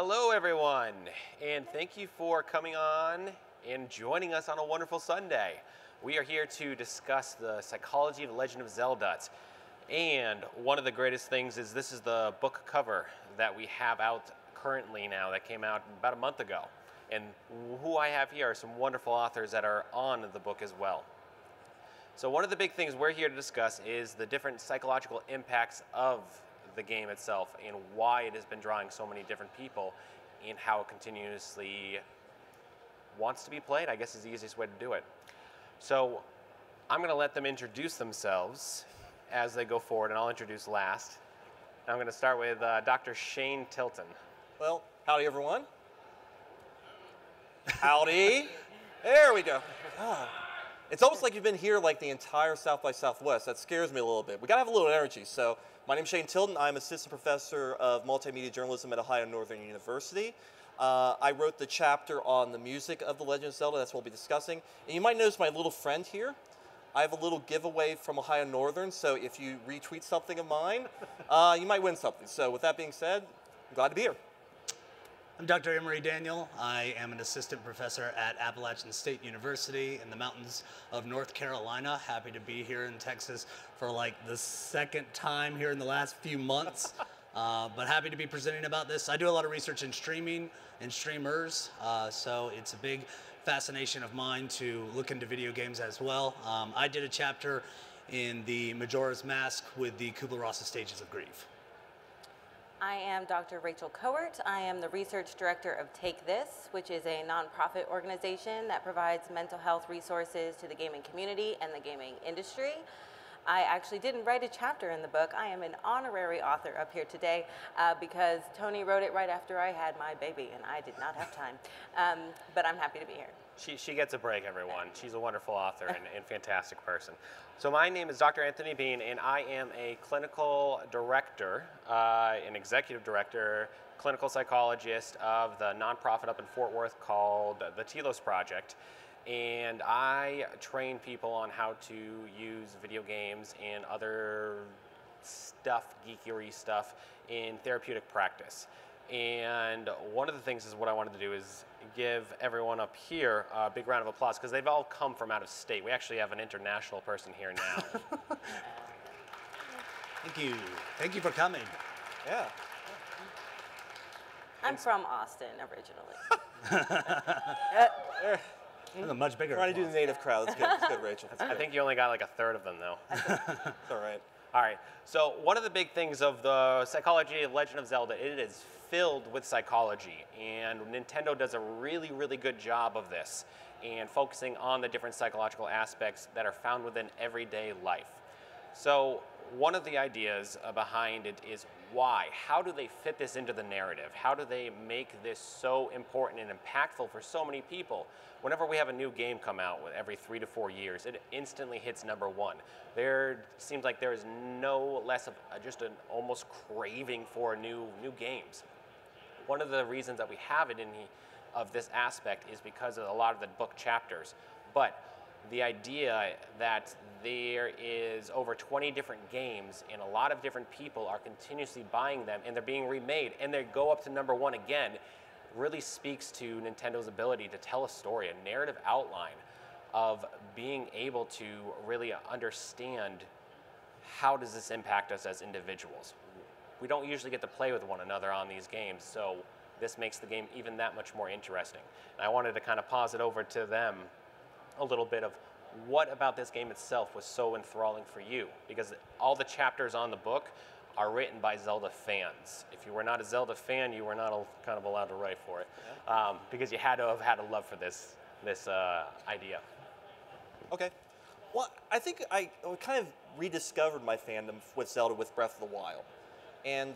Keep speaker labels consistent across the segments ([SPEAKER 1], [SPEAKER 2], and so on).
[SPEAKER 1] Hello, everyone, and thank you for coming on and joining us on a wonderful Sunday. We are here to discuss the psychology of Legend of Zelda. And one of the greatest things is this is the book cover that we have out currently now that came out about a month ago. And who I have here are some wonderful authors that are on the book as well. So one of the big things we're here to discuss is the different psychological impacts of the game itself and why it has been drawing so many different people and how it continuously wants to be played, I guess is the easiest way to do it. So I'm going to let them introduce themselves as they go forward, and I'll introduce last. I'm going to start with uh, Dr. Shane Tilton.
[SPEAKER 2] Well, howdy everyone. Howdy. there we go. Ah. It's almost like you've been here like the entire South by Southwest. That scares me a little bit. We gotta have a little energy. So my name's Shane Tilton. I'm assistant professor of multimedia journalism at Ohio Northern University. Uh, I wrote the chapter on the music of The Legend of Zelda. That's what we'll be discussing. And you might notice my little friend here. I have a little giveaway from Ohio Northern, so if you retweet something of mine, uh, you might win something. So with that being said, I'm glad to be here.
[SPEAKER 3] I'm Dr. Emory Daniel. I am an assistant professor at Appalachian State University in the mountains of North Carolina. Happy to be here in Texas for like the second time here in the last few months. Uh, but happy to be presenting about this. I do a lot of research in streaming and streamers, uh, so it's a big fascination of mine to look into video games as well. Um, I did a chapter in the Majora's Mask with the Kübler-Ross Stages of Grief.
[SPEAKER 4] I am Dr. Rachel Kowert. I am the research director of Take This, which is a nonprofit organization that provides mental health resources to the gaming community and the gaming industry. I actually didn't write a chapter in the book. I am an honorary author up here today uh, because Tony wrote it right after I had my baby and I did not have time. Um, but I'm happy to be here.
[SPEAKER 1] She, she gets a break, everyone. She's a wonderful author and, and fantastic person. So my name is Dr. Anthony Bean, and I am a clinical director, uh, an executive director, clinical psychologist of the nonprofit up in Fort Worth called the Telos Project. And I train people on how to use video games and other stuff, geekery stuff, in therapeutic practice. And one of the things is what I wanted to do is give everyone up here a big round of applause because they've all come from out of state. We actually have an international person here now.
[SPEAKER 3] Thank you. Thank you for coming.
[SPEAKER 2] Yeah.
[SPEAKER 4] I'm from Austin originally.
[SPEAKER 3] That's a much bigger.
[SPEAKER 2] Trying to do the native crowd. That's good. That's good, Rachel.
[SPEAKER 1] I think you only got like a third of them though.
[SPEAKER 2] It's all right.
[SPEAKER 1] All right. So one of the big things of the psychology of Legend of Zelda, it is filled with psychology, and Nintendo does a really, really good job of this, and focusing on the different psychological aspects that are found within everyday life. So one of the ideas uh, behind it is why? How do they fit this into the narrative? How do they make this so important and impactful for so many people? Whenever we have a new game come out with every three to four years, it instantly hits number one. There seems like there is no less of a, just an almost craving for new new games. One of the reasons that we have it in the, of this aspect is because of a lot of the book chapters. But the idea that there is over 20 different games and a lot of different people are continuously buying them and they're being remade and they go up to number one again really speaks to Nintendo's ability to tell a story, a narrative outline of being able to really understand how does this impact us as individuals. We don't usually get to play with one another on these games, so this makes the game even that much more interesting. And I wanted to kind of pause it over to them a little bit of what about this game itself was so enthralling for you because all the chapters on the book are written by Zelda fans. If you were not a Zelda fan, you were not al- kind of allowed to write for it um, because you had to have had a love for this this uh, idea.
[SPEAKER 2] Okay. Well, I think I kind of rediscovered my fandom with Zelda with Breath of the Wild. And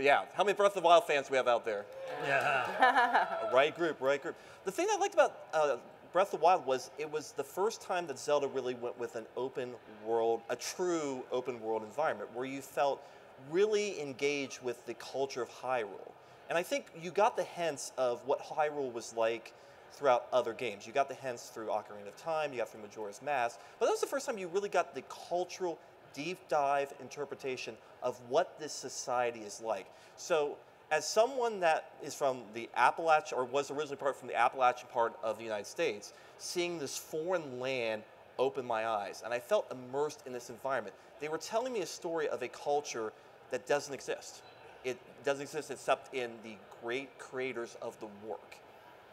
[SPEAKER 2] yeah, how many Breath of the Wild fans do we have out there?
[SPEAKER 3] Yeah.
[SPEAKER 2] right group, right group. The thing I liked about uh, Breath of the Wild was it was the first time that Zelda really went with an open world, a true open world environment where you felt really engaged with the culture of Hyrule. And I think you got the hints of what Hyrule was like throughout other games. You got the hints through Ocarina of Time, you got through Majora's Mask, but that was the first time you really got the cultural deep dive interpretation of what this society is like. So as someone that is from the Appalachian, or was originally part from the Appalachian part of the United States, seeing this foreign land opened my eyes, and I felt immersed in this environment. They were telling me a story of a culture that doesn't exist. It doesn't exist except in the great creators of the work.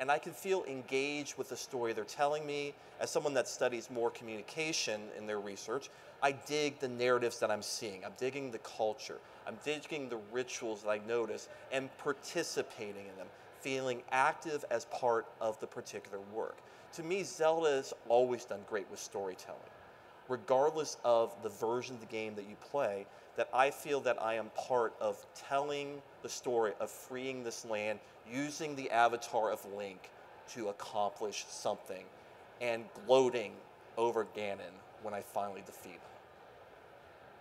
[SPEAKER 2] And I can feel engaged with the story they're telling me. As someone that studies more communication in their research, I dig the narratives that I'm seeing. I'm digging the culture. I'm digging the rituals that I notice and participating in them, feeling active as part of the particular work. To me, Zelda has always done great with storytelling. Regardless of the version of the game that you play, that I feel that I am part of telling the story of freeing this land using the avatar of Link to accomplish something and gloating over Ganon when I finally defeat him.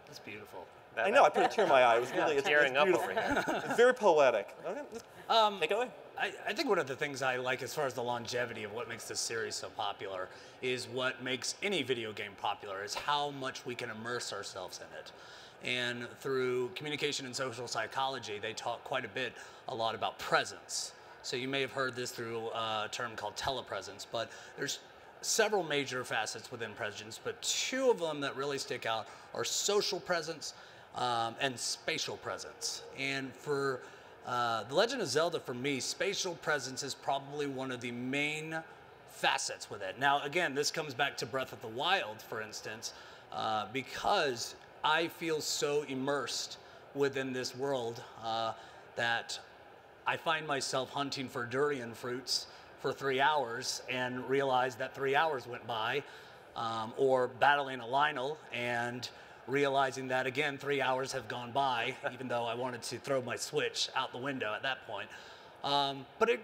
[SPEAKER 3] That's beautiful.
[SPEAKER 1] That-
[SPEAKER 2] I know, I put a tear in my eye. It was really it's,
[SPEAKER 1] tearing
[SPEAKER 2] it's
[SPEAKER 1] up over here.
[SPEAKER 2] It's very poetic. Okay,
[SPEAKER 3] Um,
[SPEAKER 2] Take it away.
[SPEAKER 3] I, I think one of the things I like as far as the longevity of what makes this series so popular is what makes any video game popular is how much we can immerse ourselves in it. And through communication and social psychology, they talk quite a bit, a lot about presence. So you may have heard this through a term called telepresence, but there's several major facets within presence, but two of them that really stick out are social presence um, and spatial presence. And for uh, The Legend of Zelda, for me, spatial presence is probably one of the main facets with it. Now, again, this comes back to Breath of the Wild, for instance, uh, because I feel so immersed within this world uh, that I find myself hunting for durian fruits for three hours and realize that three hours went by, um, or battling a Lynel and realizing that again three hours have gone by, even though I wanted to throw my Switch out the window at that point. Um, but it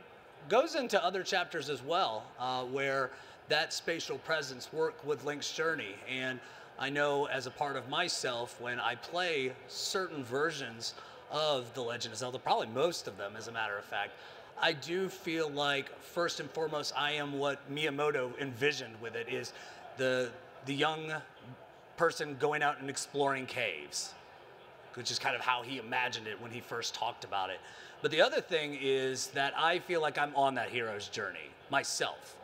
[SPEAKER 3] goes into other chapters as well, uh, where that spatial presence work with Link's journey. And I know as a part of myself, when I play certain versions of The Legend of Zelda, probably most of them as a matter of fact, I do feel like first and foremost, I am what Miyamoto envisioned with it is the the young person going out and exploring caves which is kind of how he imagined it when he first talked about it. But the other thing is that I feel like I'm on that hero's journey myself,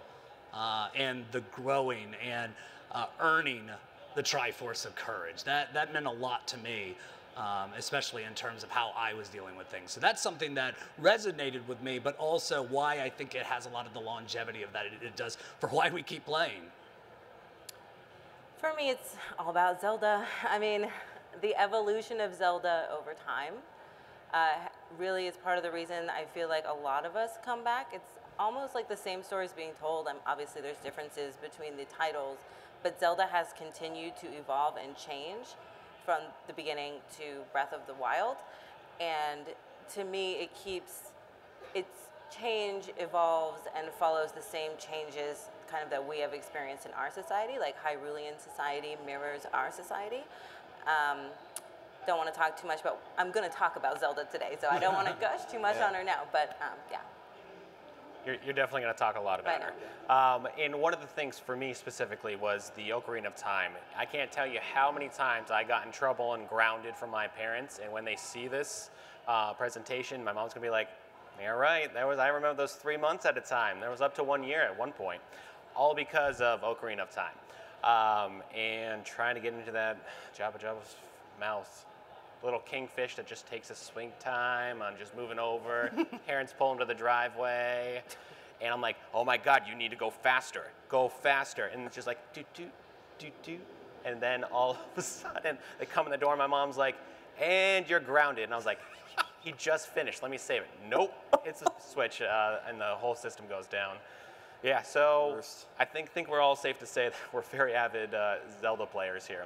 [SPEAKER 3] uh, and the growing and uh, earning the Triforce of Courage. That that meant a lot to me. Um, especially in terms of how I was dealing with things. So that's something that resonated with me, but also why I think it has a lot of the longevity of that it, it does for why we keep playing.
[SPEAKER 4] For me, it's all about Zelda. I mean, the evolution of Zelda over time uh, really is part of the reason I feel like a lot of us come back. It's almost like the same stories being told. Obviously, there's differences between the titles, but Zelda has continued to evolve and change from the beginning to Breath of the Wild. And to me, it keeps its change evolves and follows the same changes kind of that we have experienced in our society, like Hyrulean society mirrors our society. Um, don't want to talk too much about, I'm going to talk about Zelda today, so I don't want to gush too much
[SPEAKER 2] Yeah.
[SPEAKER 4] on her now, but um, yeah.
[SPEAKER 1] You're, you're definitely going to talk a lot about her. Um, and one of the things for me specifically was the Ocarina of Time. I can't tell you how many times I got in trouble and grounded from my parents, and when they see this uh, presentation, my mom's going to be like, "Yeah, right. That was I remember those three months at a time. There was up to one year at one point, all because of Ocarina of Time, um, and trying to get into that Jabu-Jabu's mouth little kingfish that just takes a swing time on just moving over. Parents pull him to the driveway. And I'm like, oh my God, you need to go faster. Go faster. And it's just like, do, do, do, do. And then all of a sudden, they come in the door, and my mom's like, and you're grounded. And I was like, he just finished. Let me save it. Nope. It's a switch, uh, and the whole system goes down. Yeah, so
[SPEAKER 2] Worst.
[SPEAKER 1] I think, think we're all safe to say that we're very avid uh, Zelda players here.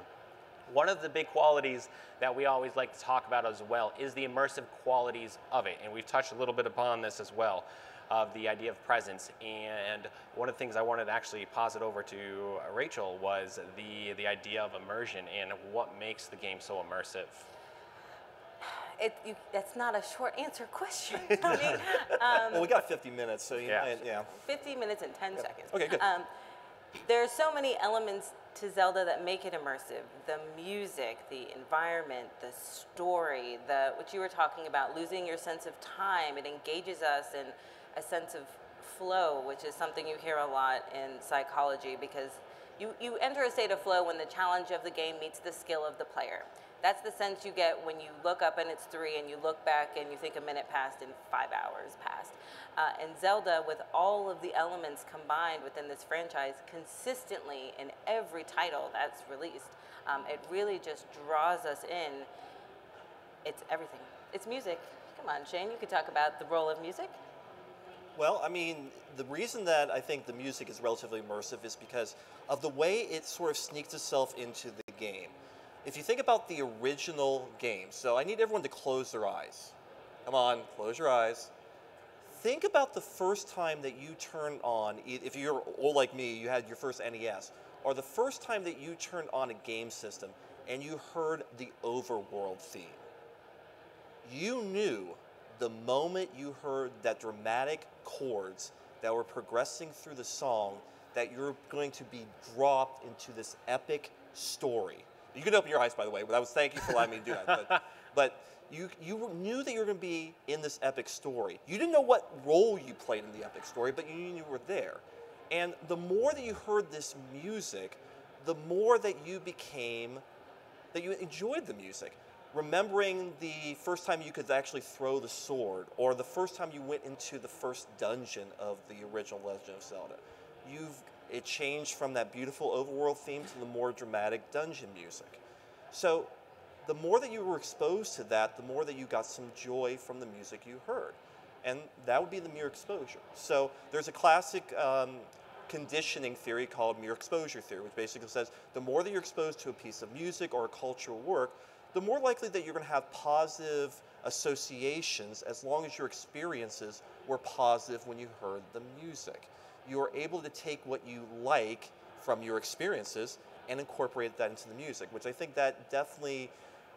[SPEAKER 1] One of the big qualities that we always like to talk about as well is the immersive qualities of it. And we've touched a little bit upon this as well, of the idea of presence. And one of the things I wanted to actually posit over to Rachel was the, the idea of immersion and what makes the game so immersive.
[SPEAKER 4] It, you, that's not a short answer question, Tony. um,
[SPEAKER 2] well, we got 50 minutes, so
[SPEAKER 1] Yeah.
[SPEAKER 2] yeah. yeah.
[SPEAKER 4] 50 minutes and 10 seconds.
[SPEAKER 2] Okay, good.
[SPEAKER 4] Um, there are so many elements to Zelda that make it immersive. The music, the environment, the story, the what you were talking about, losing your sense of time. It engages us in a sense of flow, which is something you hear a lot in psychology because you, you enter a state of flow when the challenge of the game meets the skill of the player. That's the sense you get when you look up and it's three and you look back and you think a minute passed and five hours passed. Uh, and Zelda, with all of the elements combined within this franchise, consistently in every title that's released, um, it really just draws us in. It's everything. It's music. Come on, Shane, you could talk about the role of music.
[SPEAKER 2] Well, I mean, the reason that I think the music is relatively immersive is because of the way it sort of sneaks itself into the game. If you think about the original game, so I need everyone to close their eyes. Come on, close your eyes. Think about the first time that you turned on, if you're old like me, you had your first NES, or the first time that you turned on a game system and you heard the overworld theme. You knew the moment you heard that dramatic chords that were progressing through the song that you're going to be dropped into this epic story. You can open your eyes, by the way, but I was thank you for allowing me to do that. But, but you, you knew that you were going to be in this epic story. You didn't know what role you played in the epic story, but you knew you were there. And the more that you heard this music, the more that you became, that you enjoyed the music. Remembering the first time you could actually throw the sword, or the first time you went into the first dungeon of the original Legend of Zelda. You've, it changed from that beautiful overworld theme to the more dramatic dungeon music. So the more that you were exposed to that, the more that you got some joy from the music you heard. And that would be the mere exposure. So there's a classic um, conditioning theory called mere exposure theory, which basically says the more that you're exposed to a piece of music or a cultural work, the more likely that you're going to have positive associations as long as your experiences were positive when you heard the music. You are able to take what you like from your experiences and incorporate that into the music, which I think that definitely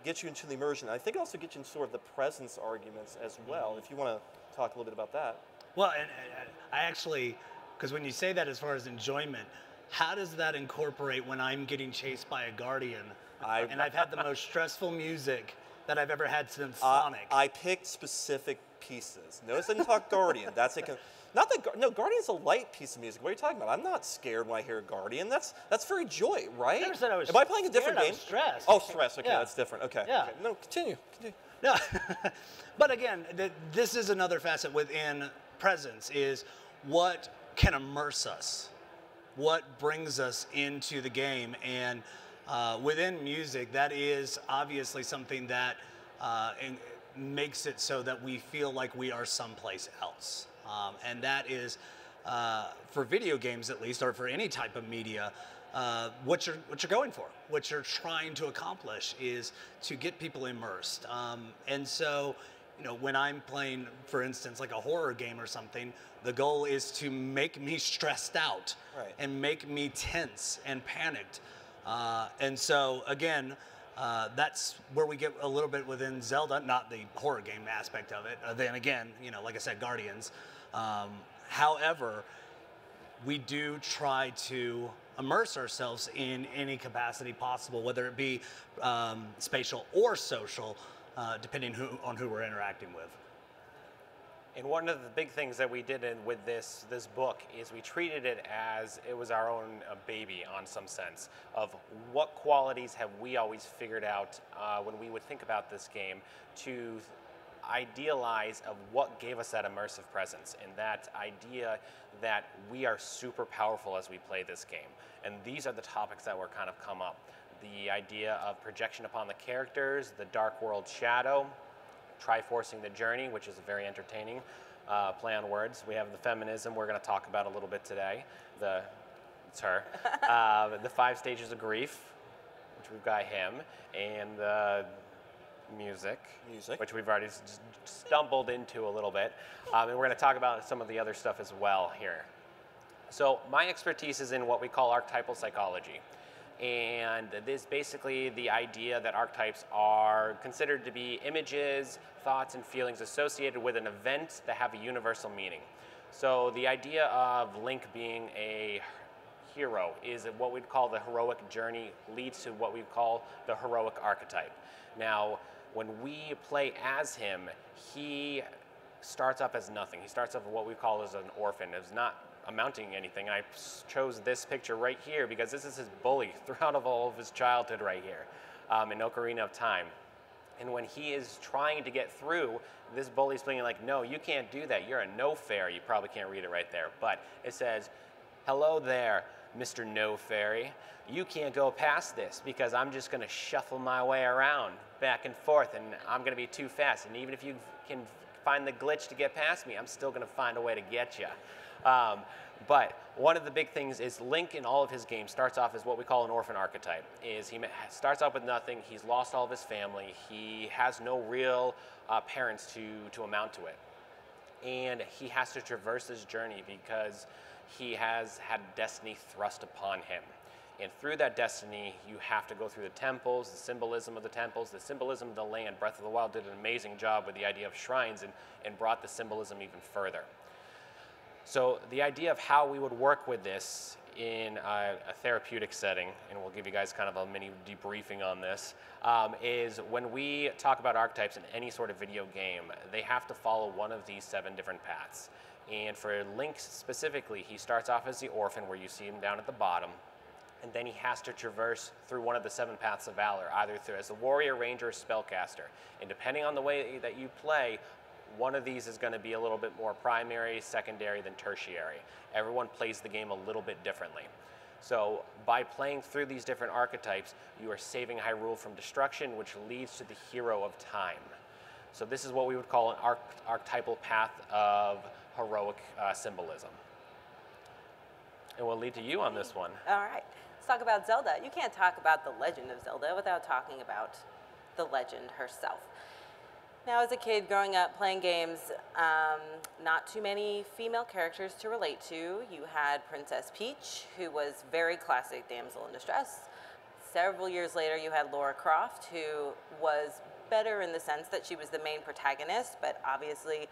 [SPEAKER 2] gets you into the immersion. I think it also gets you into sort of the presence arguments as well, if you want to talk a little bit about that.
[SPEAKER 3] Well, and, and I actually, because when you say that as far as enjoyment, how does that incorporate when I'm getting chased by a guardian I, and I've had the most stressful music that I've ever had since uh, Sonic?
[SPEAKER 2] I picked specific pieces. Notice I didn't talk Guardian. That's a not that no Guardian's a light piece of music. What are you talking about? I'm not scared when I hear Guardian. That's that's very joy, right?
[SPEAKER 3] I never said I was
[SPEAKER 2] Am I playing a different game?
[SPEAKER 3] stress.
[SPEAKER 2] Oh, stress. Okay,
[SPEAKER 3] yeah.
[SPEAKER 2] that's different. Okay.
[SPEAKER 3] Yeah.
[SPEAKER 2] Okay. No, continue. Continue.
[SPEAKER 3] No, but again, th- this is another facet within presence is what can immerse us, what brings us into the game, and uh, within music, that is obviously something that uh, makes it so that we feel like we are someplace else. Um, and that is, uh, for video games at least, or for any type of media, uh, what you're what you're going for, what you're trying to accomplish is to get people immersed. Um, and so, you know, when I'm playing, for instance, like a horror game or something, the goal is to make me stressed out
[SPEAKER 2] right.
[SPEAKER 3] and make me tense and panicked. Uh, and so, again, uh, that's where we get a little bit within Zelda, not the horror game aspect of it. Uh, then again, you know, like I said, Guardians. Um, however, we do try to immerse ourselves in any capacity possible, whether it be um, spatial or social, uh, depending who, on who we're interacting with.
[SPEAKER 1] And one of the big things that we did in, with this this book is we treated it as it was our own uh, baby, on some sense, of what qualities have we always figured out uh, when we would think about this game to idealize of what gave us that immersive presence and that idea that we are super powerful as we play this game. And these are the topics that were kind of come up. The idea of projection upon the characters, the dark world shadow, Triforcing the Journey, which is a very entertaining uh, play on words. We have the feminism we're going to talk about a little bit today. The, it's her. uh, the Five Stages of Grief, which we've got him, and the music,
[SPEAKER 2] music,
[SPEAKER 1] which we've already stumbled into a little bit. Um, and we're going to talk about some of the other stuff as well here. So my expertise is in what we call archetypal psychology. And this basically the idea that archetypes are considered to be images, thoughts, and feelings associated with an event that have a universal meaning. So the idea of Link being a hero is what we'd call the heroic journey leads to what we call the heroic archetype. Now, when we play as him, he starts off as nothing. He starts off what we call as an orphan, as not amounting anything. I chose this picture right here because this is his bully throughout of all of his childhood right here um, in Ocarina of Time. And when he is trying to get through, this bully's being like, no, you can't do that. You're a no fairy. You probably can't read it right there. But it says, hello there, Mr. No Fairy. You can't go past this because I'm just going to shuffle my way around back and forth and I'm going to be too fast. And even if you can find the glitch to get past me, I'm still going to find a way to get you. Um, but one of the big things is Link in all of his games starts off as what we call an orphan archetype. Is he starts off with nothing. He's lost all of his family. He has no real uh, parents to to amount to it, and he has to traverse this journey because he has had destiny thrust upon him. And through that destiny, you have to go through the temples, the symbolism of the temples, the symbolism of the land. Breath of the Wild did an amazing job with the idea of shrines and, and brought the symbolism even further. So the idea of how we would work with this in a, a, therapeutic setting, and we'll give you guys kind of a mini debriefing on this, um, is when we talk about archetypes in any sort of video game, they have to follow one of these seven different paths. And for Link specifically, he starts off as the orphan, where you see him down at the bottom, and then he has to traverse through one of the seven paths of valor, either through as a warrior, ranger, or spellcaster. And depending on the way that you play, one of these is going to be a little bit more primary, secondary than tertiary. Everyone plays the game a little bit differently. So by playing through these different archetypes, you are saving Hyrule from destruction, which leads to the hero of time. So this is what we would call an arch archetypal path of heroic uh, symbolism. And we'll lead to you on this one.
[SPEAKER 4] All right. Let's talk about Zelda. You can't talk about the legend of Zelda without talking about the legend herself. Now, as a kid growing up playing games, um, not too many female characters to relate to. You had Princess Peach, who was very classic damsel in distress. Several years later, you had Lara Croft, who was better in the sense that she was the main protagonist, but obviously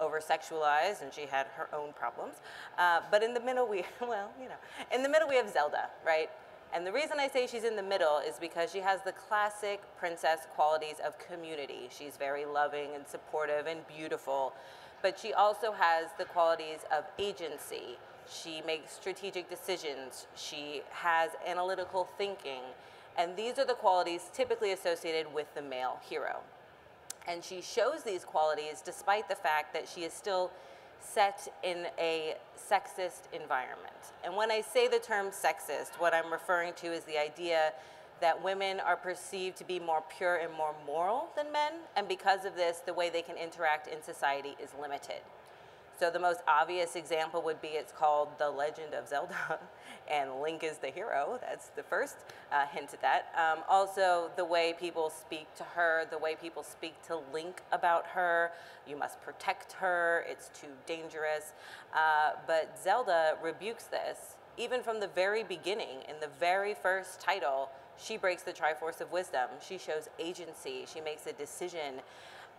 [SPEAKER 4] over sexualized and she had her own problems. Uh, but in the middle, we, well, you know, in the middle we have Zelda, right? And the reason I say she's in the middle is because she has the classic princess qualities of community. She's very loving and supportive and beautiful, but she also has the qualities of agency. She makes strategic decisions. She has analytical thinking. And these are the qualities typically associated with the male hero. And she shows these qualities despite the fact that she is still set in a sexist environment. And when I say the term sexist, what I'm referring to is the idea that women are perceived to be more pure and more moral than men, and because of this, the way they can interact in society is limited. So the most obvious example would be it's called The Legend of Zelda, and Link is the hero. That's the first uh, hint at that. Um, also, the way people speak to her, the way people speak to Link about her. You must protect her. It's too dangerous. Uh, but Zelda rebukes this even from the very beginning. In the very first title, she breaks the Triforce of Wisdom. She shows agency. She makes a decision.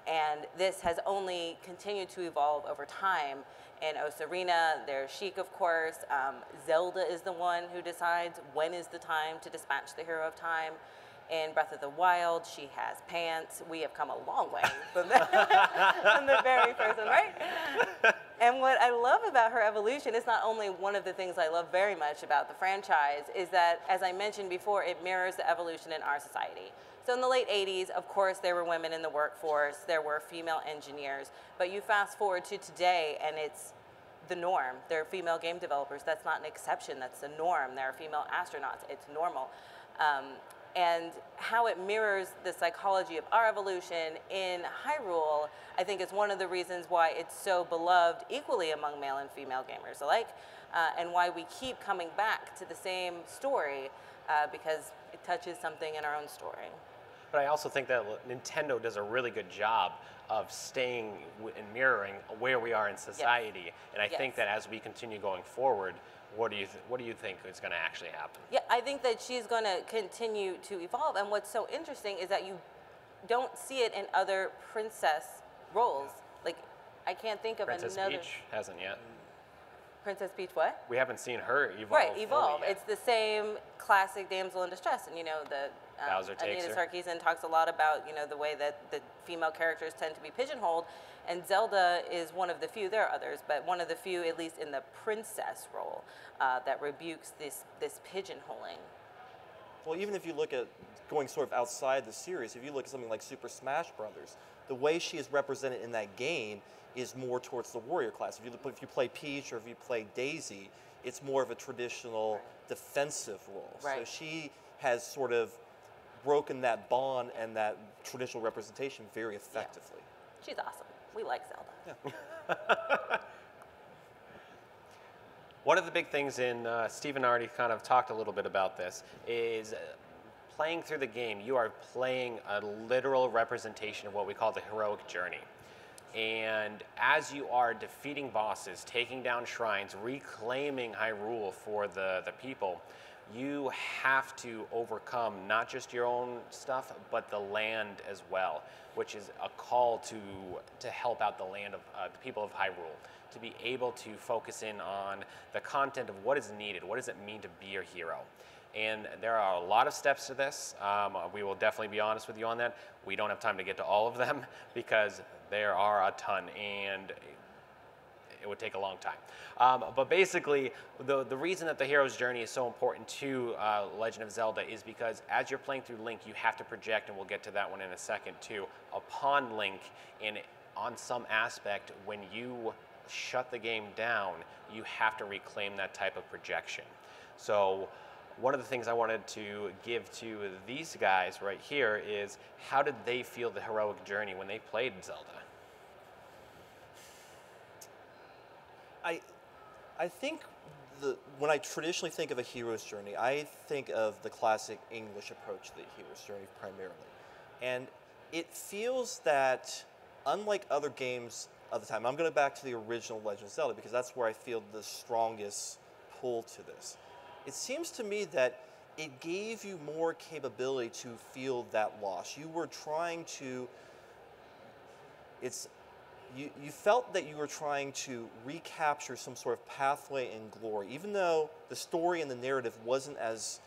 [SPEAKER 4] And this has only continued to evolve over time. In Ocarina, there's Sheik, of course. Um, Zelda is the one who decides when is the time to dispatch the hero of time. In Breath of the Wild, she has pants. We have come a long way from the, from the very first one, right? And what I love about her evolution is not only one of the things I love very much about the franchise, is that, as I mentioned before, it mirrors the evolution in our society. So in the late 80s, of course, there were women in the workforce, there were female engineers, but you fast forward to today and it's the norm. There are female game developers, that's not an exception, that's the norm. There are female astronauts, it's normal. Um, and how it mirrors the psychology of our evolution in Hyrule, I think is one of the reasons why it's so beloved equally among male and female gamers alike, uh, and why we keep coming back to the same story uh, because it touches something in our own story.
[SPEAKER 1] But I also think that Nintendo does a really good job of staying and mirroring where we are in society. Yes. And I yes. think that as we continue going forward, what do you what do you think is going to actually happen?
[SPEAKER 4] Yeah, I think that she's going to continue to evolve. And what's so interesting is that you don't see it in other princess roles. Like, I can't think of
[SPEAKER 1] Princess
[SPEAKER 4] another.
[SPEAKER 1] Peach hasn't yet.
[SPEAKER 4] Princess Peach what?
[SPEAKER 1] We haven't seen her evolve.
[SPEAKER 4] Right, evolve. It's the same classic damsel in distress, and you know the um,
[SPEAKER 1] takes
[SPEAKER 4] Anita
[SPEAKER 1] her.
[SPEAKER 4] Sarkeesian talks a lot about you know the way that the female characters tend to be pigeonholed, and Zelda is one of the few. There are others, but one of the few, at least in the princess role, uh, that rebukes this this pigeonholing.
[SPEAKER 2] Well, even if you look at going sort of outside the series, if you look at something like Super Smash Brothers, the way she is represented in that game is more towards the warrior class. If you if you play Peach or if you play Daisy, it's more of a traditional defensive role. So she has sort of broken that bond and that traditional representation very effectively.
[SPEAKER 4] She's awesome. We like Zelda.
[SPEAKER 1] One of the big things in uh, Stephen already kind of talked a little bit about this is uh, playing through the game. You are playing a literal representation of what we call the heroic journey. And as you are defeating bosses, taking down shrines, reclaiming Hyrule for the, the people, you have to overcome not just your own stuff, but the land as well, which is a call to, to help out the land of uh, the people of Hyrule, to be able to focus in on the content of what is needed, what does it mean to be a hero. And there are a lot of steps to this. Um, we will definitely be honest with you on that. We don't have time to get to all of them because there are a ton, and it would take a long time. Um, but basically, the, the reason that the hero's journey is so important to uh, Legend of Zelda is because as you're playing through Link, you have to project, and we'll get to that one in a second too, upon Link. And on some aspect, when you shut the game down, you have to reclaim that type of projection. So, one of the things I wanted to give to these guys right here is how did they feel the heroic journey when they played Zelda?
[SPEAKER 2] I, I think the, when I traditionally think of a hero's journey, I think of the classic English approach to the hero's journey primarily. And it feels that, unlike other games of the time, I'm going to back to the original Legend of Zelda because that's where I feel the strongest pull to this. It seems to me that it gave you more capability to feel that loss. You were trying to it's you, you felt that you were trying to recapture some sort of pathway and glory, even though the story and the narrative wasn't as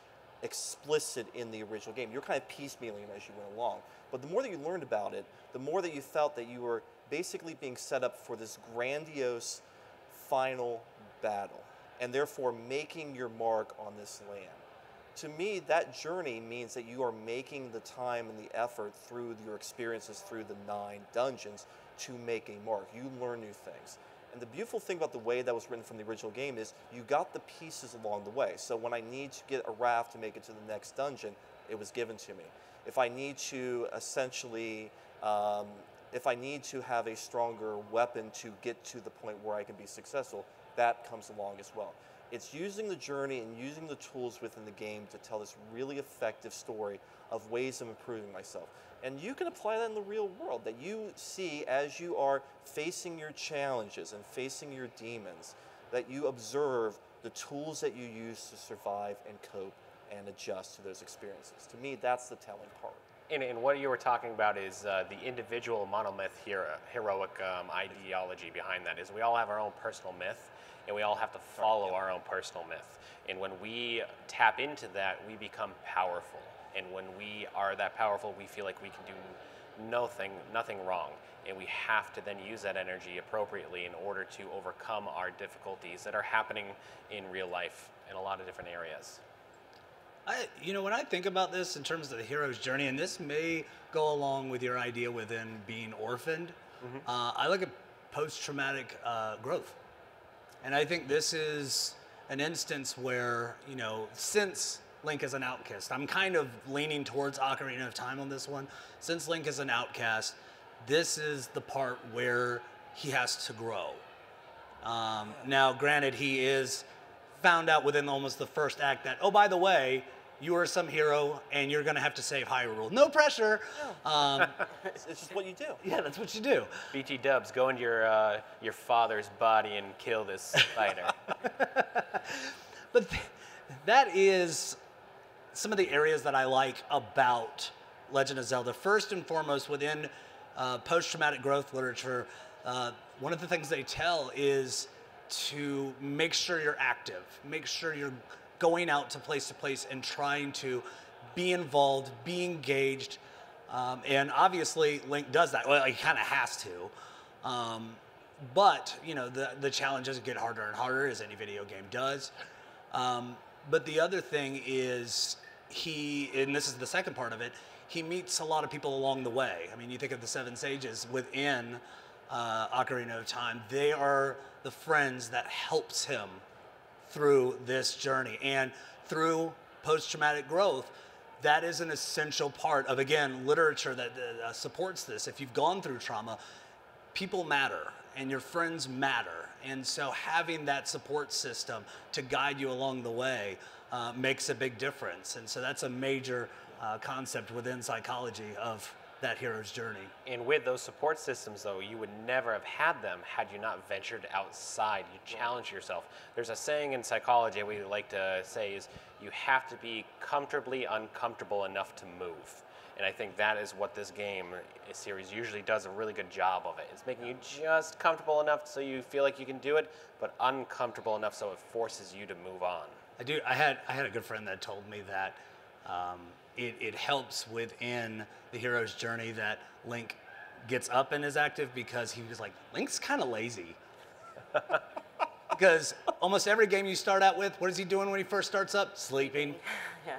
[SPEAKER 2] explicit in the original game. You're kind of piecemealing as you went along. But the more that you learned about it, the more that you felt that you were basically being set up for this grandiose final battle, and therefore making your mark on this land to me, that journey means that you are making the time and the effort through your experiences through the nine dungeons to make a mark. You learn new things. And the beautiful thing about the way that was written from the original game is you got the pieces along the way. So when I need to get a raft to make it to the next dungeon, it was given to me. If I need to essentially, um, if I need to have a stronger weapon to get to the point where I can be successful, that comes along as well. It's using the journey and using the tools within the game to tell this really effective story of ways of improving myself. And you can apply that in the real world that you see as you are facing your challenges and facing your demons, that you observe the tools that you use to survive and cope and adjust to those experiences. To me, that's the telling part.
[SPEAKER 1] And, and what you were talking about is uh, the individual monomyth hero, heroic um, ideology behind that is we all have our own personal myth and we all have to follow our own personal myth. And when we tap into that, we become powerful. And when we are that powerful, we feel like we can do nothing, nothing wrong. And we have to then use that energy appropriately in order to overcome our difficulties that are happening in real life in a lot of different areas.
[SPEAKER 3] I, you know, when I think about this in terms of the hero's journey, and this may go along with your idea within being orphaned, uh, I look at post-traumatic uh, growth, and I think this is an instance where you know, since Link is an outcast, I'm kind of leaning towards Ocarina of Time on this one. Since Link is an outcast, this is the part where he has to grow. Um, now, granted, he is found out within almost the first act that, oh, by the way, you are some hero and you're going to have to save Hyrule. No pressure. Um,
[SPEAKER 2] It's, it's just what you do.
[SPEAKER 3] yeah, that's what you do.
[SPEAKER 1] BT Dubs, go into your uh, your father's body and kill this spider.
[SPEAKER 3] But th- that is some of the areas that I like about Legend of Zelda. First and foremost, within uh, post traumatic growth literature, uh, one of the things they tell is to make sure you're active, make sure you're going out to place to place and trying to be involved, be engaged. Um, and obviously, Link does that. Well, he kind of has to. Um, but, you know, the, the challenges get harder and harder, as any video game does. Um, but the other thing is, he, and this is the second part of it, he meets a lot of people along the way. I mean, you think of the Seven Sages within uh, Ocarina of Time, they are the friends that helps him through this journey. And through post traumatic growth, that is an essential part of, again, literature that uh, supports this. If you've gone through trauma, people matter and your friends matter. And so having that support system to guide you along the way uh, makes a big difference. And so that's a major uh, concept within psychology of that hero's journey.
[SPEAKER 1] And with those support systems, though, you would never have had them had you not ventured outside. You challenge yourself. There's a saying in psychology we like to say is you have to be comfortably uncomfortable enough to move. And I think that is what this game series usually does a really good job of it. It's making you just comfortable enough so you feel like you can do it, but uncomfortable enough so it forces you to move on.
[SPEAKER 3] I do. I had I had a good friend that told me that um, it, it helps within the hero's journey that Link gets up and is active because he was like Link's kind of lazy. because almost every game you start out with, what is he doing when he first starts up? Sleeping.
[SPEAKER 4] Yeah.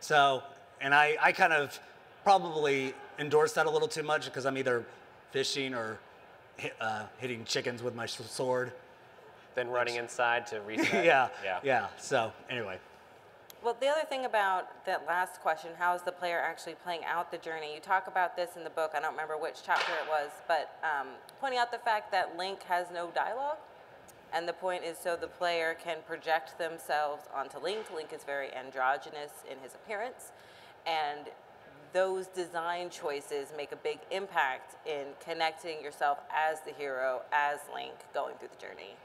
[SPEAKER 3] So, and I, I kind of probably endorse that a little too much because I'm either fishing or hit, uh, hitting chickens with my sword.
[SPEAKER 1] Then running inside to reset.
[SPEAKER 3] yeah,
[SPEAKER 1] Yeah.
[SPEAKER 3] yeah. So anyway,
[SPEAKER 4] Well, the other thing about that last question, how is the player actually playing out the journey? You talk about this in the book. I don't remember which chapter it was, but um, pointing out the fact that Link has no dialogue. And the point is so the player can project themselves onto Link. Link is very androgynous in his appearance. And those design choices make a big impact in connecting yourself as the hero, as Link, going through the journey.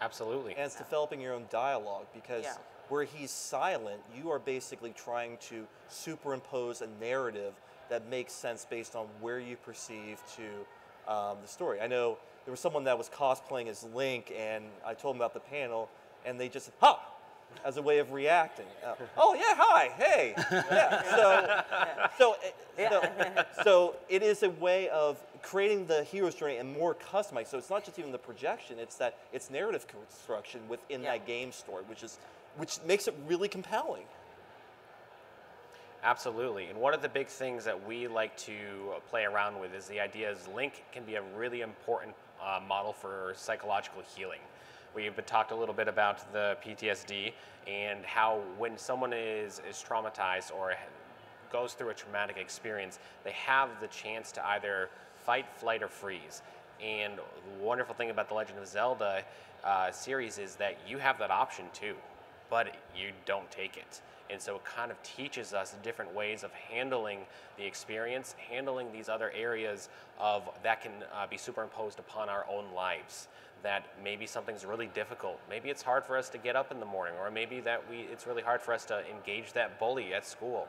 [SPEAKER 1] Absolutely.
[SPEAKER 2] And it's developing your own dialogue because
[SPEAKER 4] Yeah.
[SPEAKER 2] Where he's silent, you are basically trying to superimpose a narrative that makes sense based on where you perceive to um, the story. I know there was someone that was cosplaying as Link, and I told them about the panel, and they just ha as a way of reacting. Uh, oh yeah, hi, hey, yeah. So, so, so, so it is a way of creating the hero's journey and more customized. So it's not just even the projection; it's that it's narrative construction within
[SPEAKER 4] Yeah.
[SPEAKER 2] that game story, which is which makes it really compelling.
[SPEAKER 1] Absolutely. And one of the big things that we like to play around with is the idea is Link can be a really important uh, model for psychological healing. We've talked a little bit about the PTSD and how when someone is, is traumatized or goes through a traumatic experience, they have the chance to either fight, flight, or freeze. And the wonderful thing about the Legend of Zelda uh, series is that you have that option too, but you don't take it. And so it kind of teaches us different ways of handling the experience, handling these other areas of that can uh, be superimposed upon our own lives. That maybe something's really difficult. Maybe it's hard for us to get up in the morning, or maybe that we it's really hard for us to engage that bully at school.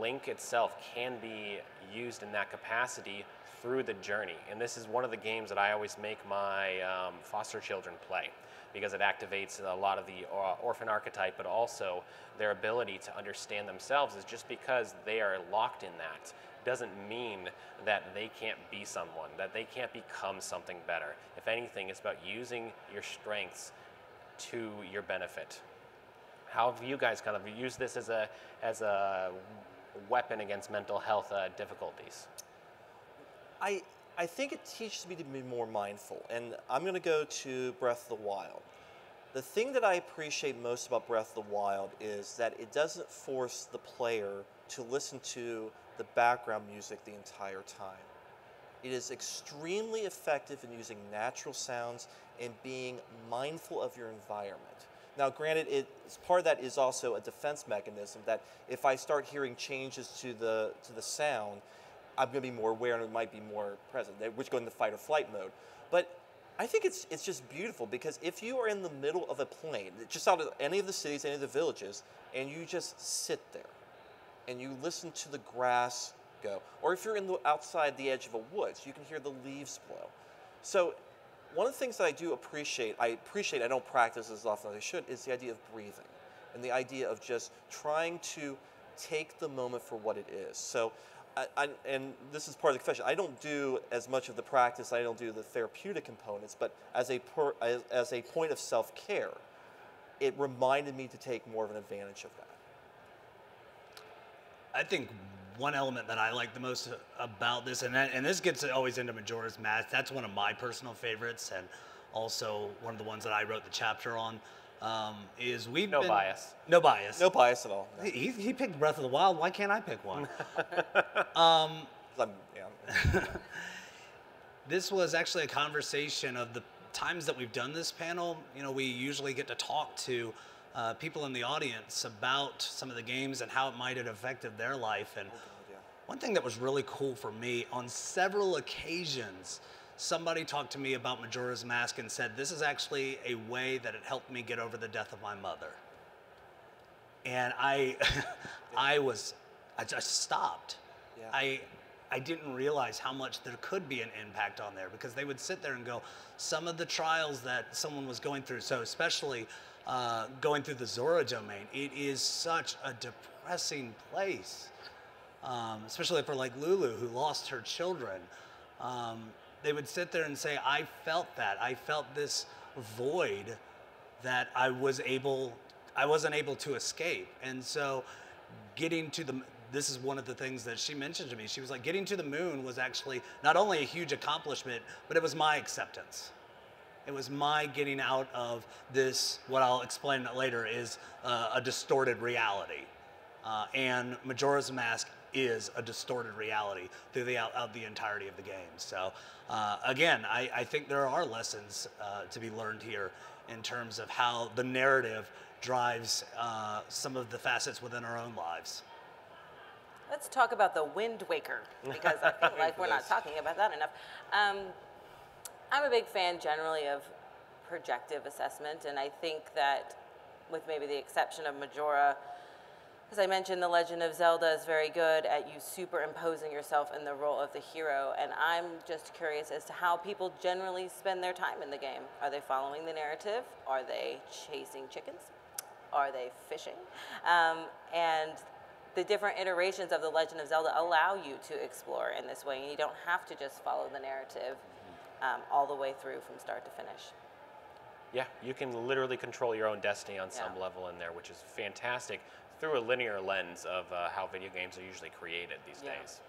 [SPEAKER 1] Link itself can be used in that capacity through the journey. And this is one of the games that I always make my um, foster children play because it activates a lot of the uh, orphan archetype, but also their ability to understand themselves is just because they are locked in that doesn't mean that they can't be someone, that they can't become something better. If anything, it's about using your strengths to your benefit. How have you guys kind of used this as a as a weapon against mental health uh, difficulties?
[SPEAKER 2] I I think it teaches me to be more mindful, and I'm going to go to Breath of the Wild. The thing that I appreciate most about Breath of the Wild is that it doesn't force the player to listen to the background music the entire time. It is extremely effective in using natural sounds and being mindful of your environment. Now, granted, it, part of that is also a defense mechanism that if I start hearing changes to the to the sound, I'm going to be more aware and it might be more present, which go into fight or flight mode. But I think it's it's just beautiful because if you are in the middle of a plain, just out of any of the cities, any of the villages, and you just sit there and you listen to the grass go, or if you're in the outside the edge of a woods, you can hear the leaves blow. So one of the things that I do appreciate, I appreciate, I don't practice as often as I should, is the idea of breathing and the idea of just trying to take the moment for what it is. So, I, I, and this is part of the confession, I don't do as much of the practice, I don't do the therapeutic components, but as a, per, as, as a point of self care, it reminded me to take more of an advantage of that.
[SPEAKER 3] I think one element that I like the most about this, and and this gets always into Majora's Mask. That's one of my personal favorites, and also one of the ones that I wrote the chapter on. Um, is we've
[SPEAKER 1] No
[SPEAKER 3] been-
[SPEAKER 1] bias.
[SPEAKER 3] No bias.
[SPEAKER 2] No bias at all. No.
[SPEAKER 3] He, he picked Breath of the Wild. Why can't I pick one?
[SPEAKER 2] I'm- yeah.
[SPEAKER 3] this was actually a conversation of the times that we've done this panel. You know, we usually get to talk to uh, people in the audience about some of the games and how it might have affected their life. And
[SPEAKER 2] yeah.
[SPEAKER 3] one thing that was really cool for me on several occasions, somebody talked to me about Majora's Mask and said, This is actually a way that it helped me get over the death of my mother. And I, I was, I just stopped.
[SPEAKER 2] Yeah.
[SPEAKER 3] I, I didn't realize how much there could be an impact on there because they would sit there and go, some of the trials that someone was going through, so especially uh, going through the Zora domain, it is such a depressing place um, especially for like Lulu who lost her children. Um, they would sit there and say, I felt that. I felt this void that I was able, I wasn't able to escape. And so getting to the, this is one of the things that she mentioned to me. She was like, getting to the moon was actually not only a huge accomplishment, but it was my acceptance. It was my getting out of this, what I'll explain later, is uh, a distorted reality. Uh, and Majora's Mask is a distorted reality through the, out, the entirety of the game. So, uh, again, I, I think there are lessons uh, to be learned here in terms of how the narrative drives uh, some of the facets within our own lives.
[SPEAKER 4] Let's talk about the Wind Waker because I feel like we're not talking about that enough. Um, I'm a big fan generally of projective assessment, and I think that, with maybe the exception of Majora, as I mentioned, The Legend of Zelda is very good at you superimposing yourself in the role of the hero, and I'm just curious as to how people generally spend their time in the game. Are they following the narrative? Are they chasing chickens? Are they fishing? Um, and the different iterations of The Legend of Zelda allow you to explore in this way, and you don't have to just follow the narrative um, all the way through from start to finish.
[SPEAKER 1] Yeah, you can literally control your own destiny on some
[SPEAKER 4] Yeah.
[SPEAKER 1] level in there, which is fantastic through a linear lens of uh, how video games are usually created these
[SPEAKER 4] Yeah.
[SPEAKER 1] days.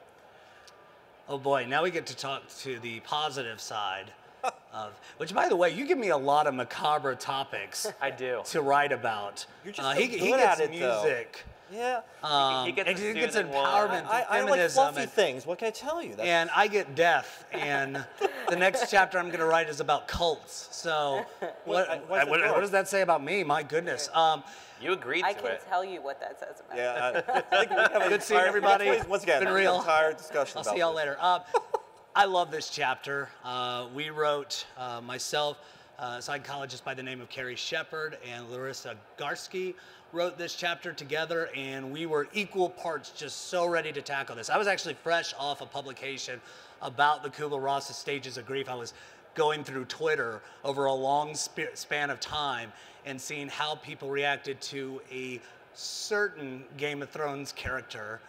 [SPEAKER 3] Oh boy, now we get to talk to the positive side of, which by the way, you give me a lot of macabre topics
[SPEAKER 1] I do.
[SPEAKER 3] to write about.
[SPEAKER 2] You're just
[SPEAKER 3] Uh,
[SPEAKER 2] so
[SPEAKER 3] he, he
[SPEAKER 2] good
[SPEAKER 3] gets
[SPEAKER 2] at it, though.
[SPEAKER 3] music.
[SPEAKER 2] Yeah.
[SPEAKER 3] Um,
[SPEAKER 1] he gets
[SPEAKER 3] and
[SPEAKER 1] the
[SPEAKER 3] he gets empowerment,
[SPEAKER 2] I, I like fluffy
[SPEAKER 3] and,
[SPEAKER 2] things. What can I tell you? That's,
[SPEAKER 3] and I get death. And the next chapter I'm going to write is about cults. So, what,
[SPEAKER 2] why
[SPEAKER 3] what,
[SPEAKER 2] that
[SPEAKER 3] what does that say about me? My goodness. Um,
[SPEAKER 1] You agreed to that.
[SPEAKER 4] I
[SPEAKER 1] to
[SPEAKER 4] can
[SPEAKER 1] it.
[SPEAKER 4] tell you what that says about it.
[SPEAKER 2] yeah. I, I think we have an
[SPEAKER 3] Good seeing
[SPEAKER 2] entire-
[SPEAKER 3] everybody.
[SPEAKER 2] Once again,
[SPEAKER 3] Been
[SPEAKER 2] an
[SPEAKER 3] real.
[SPEAKER 2] entire discussion
[SPEAKER 3] I'll
[SPEAKER 2] about
[SPEAKER 3] see y'all
[SPEAKER 2] this.
[SPEAKER 3] later. Uh, I love this chapter. Uh, we wrote uh, myself, uh, a psychologist by the name of Carrie Shepard, and Larissa Garsky wrote this chapter together, and we were equal parts, just so ready to tackle this. I was actually fresh off a publication about the Kübler-Ross's stages of grief. I was going through Twitter over a long sp- span of time and seeing how people reacted to a certain Game of Thrones character.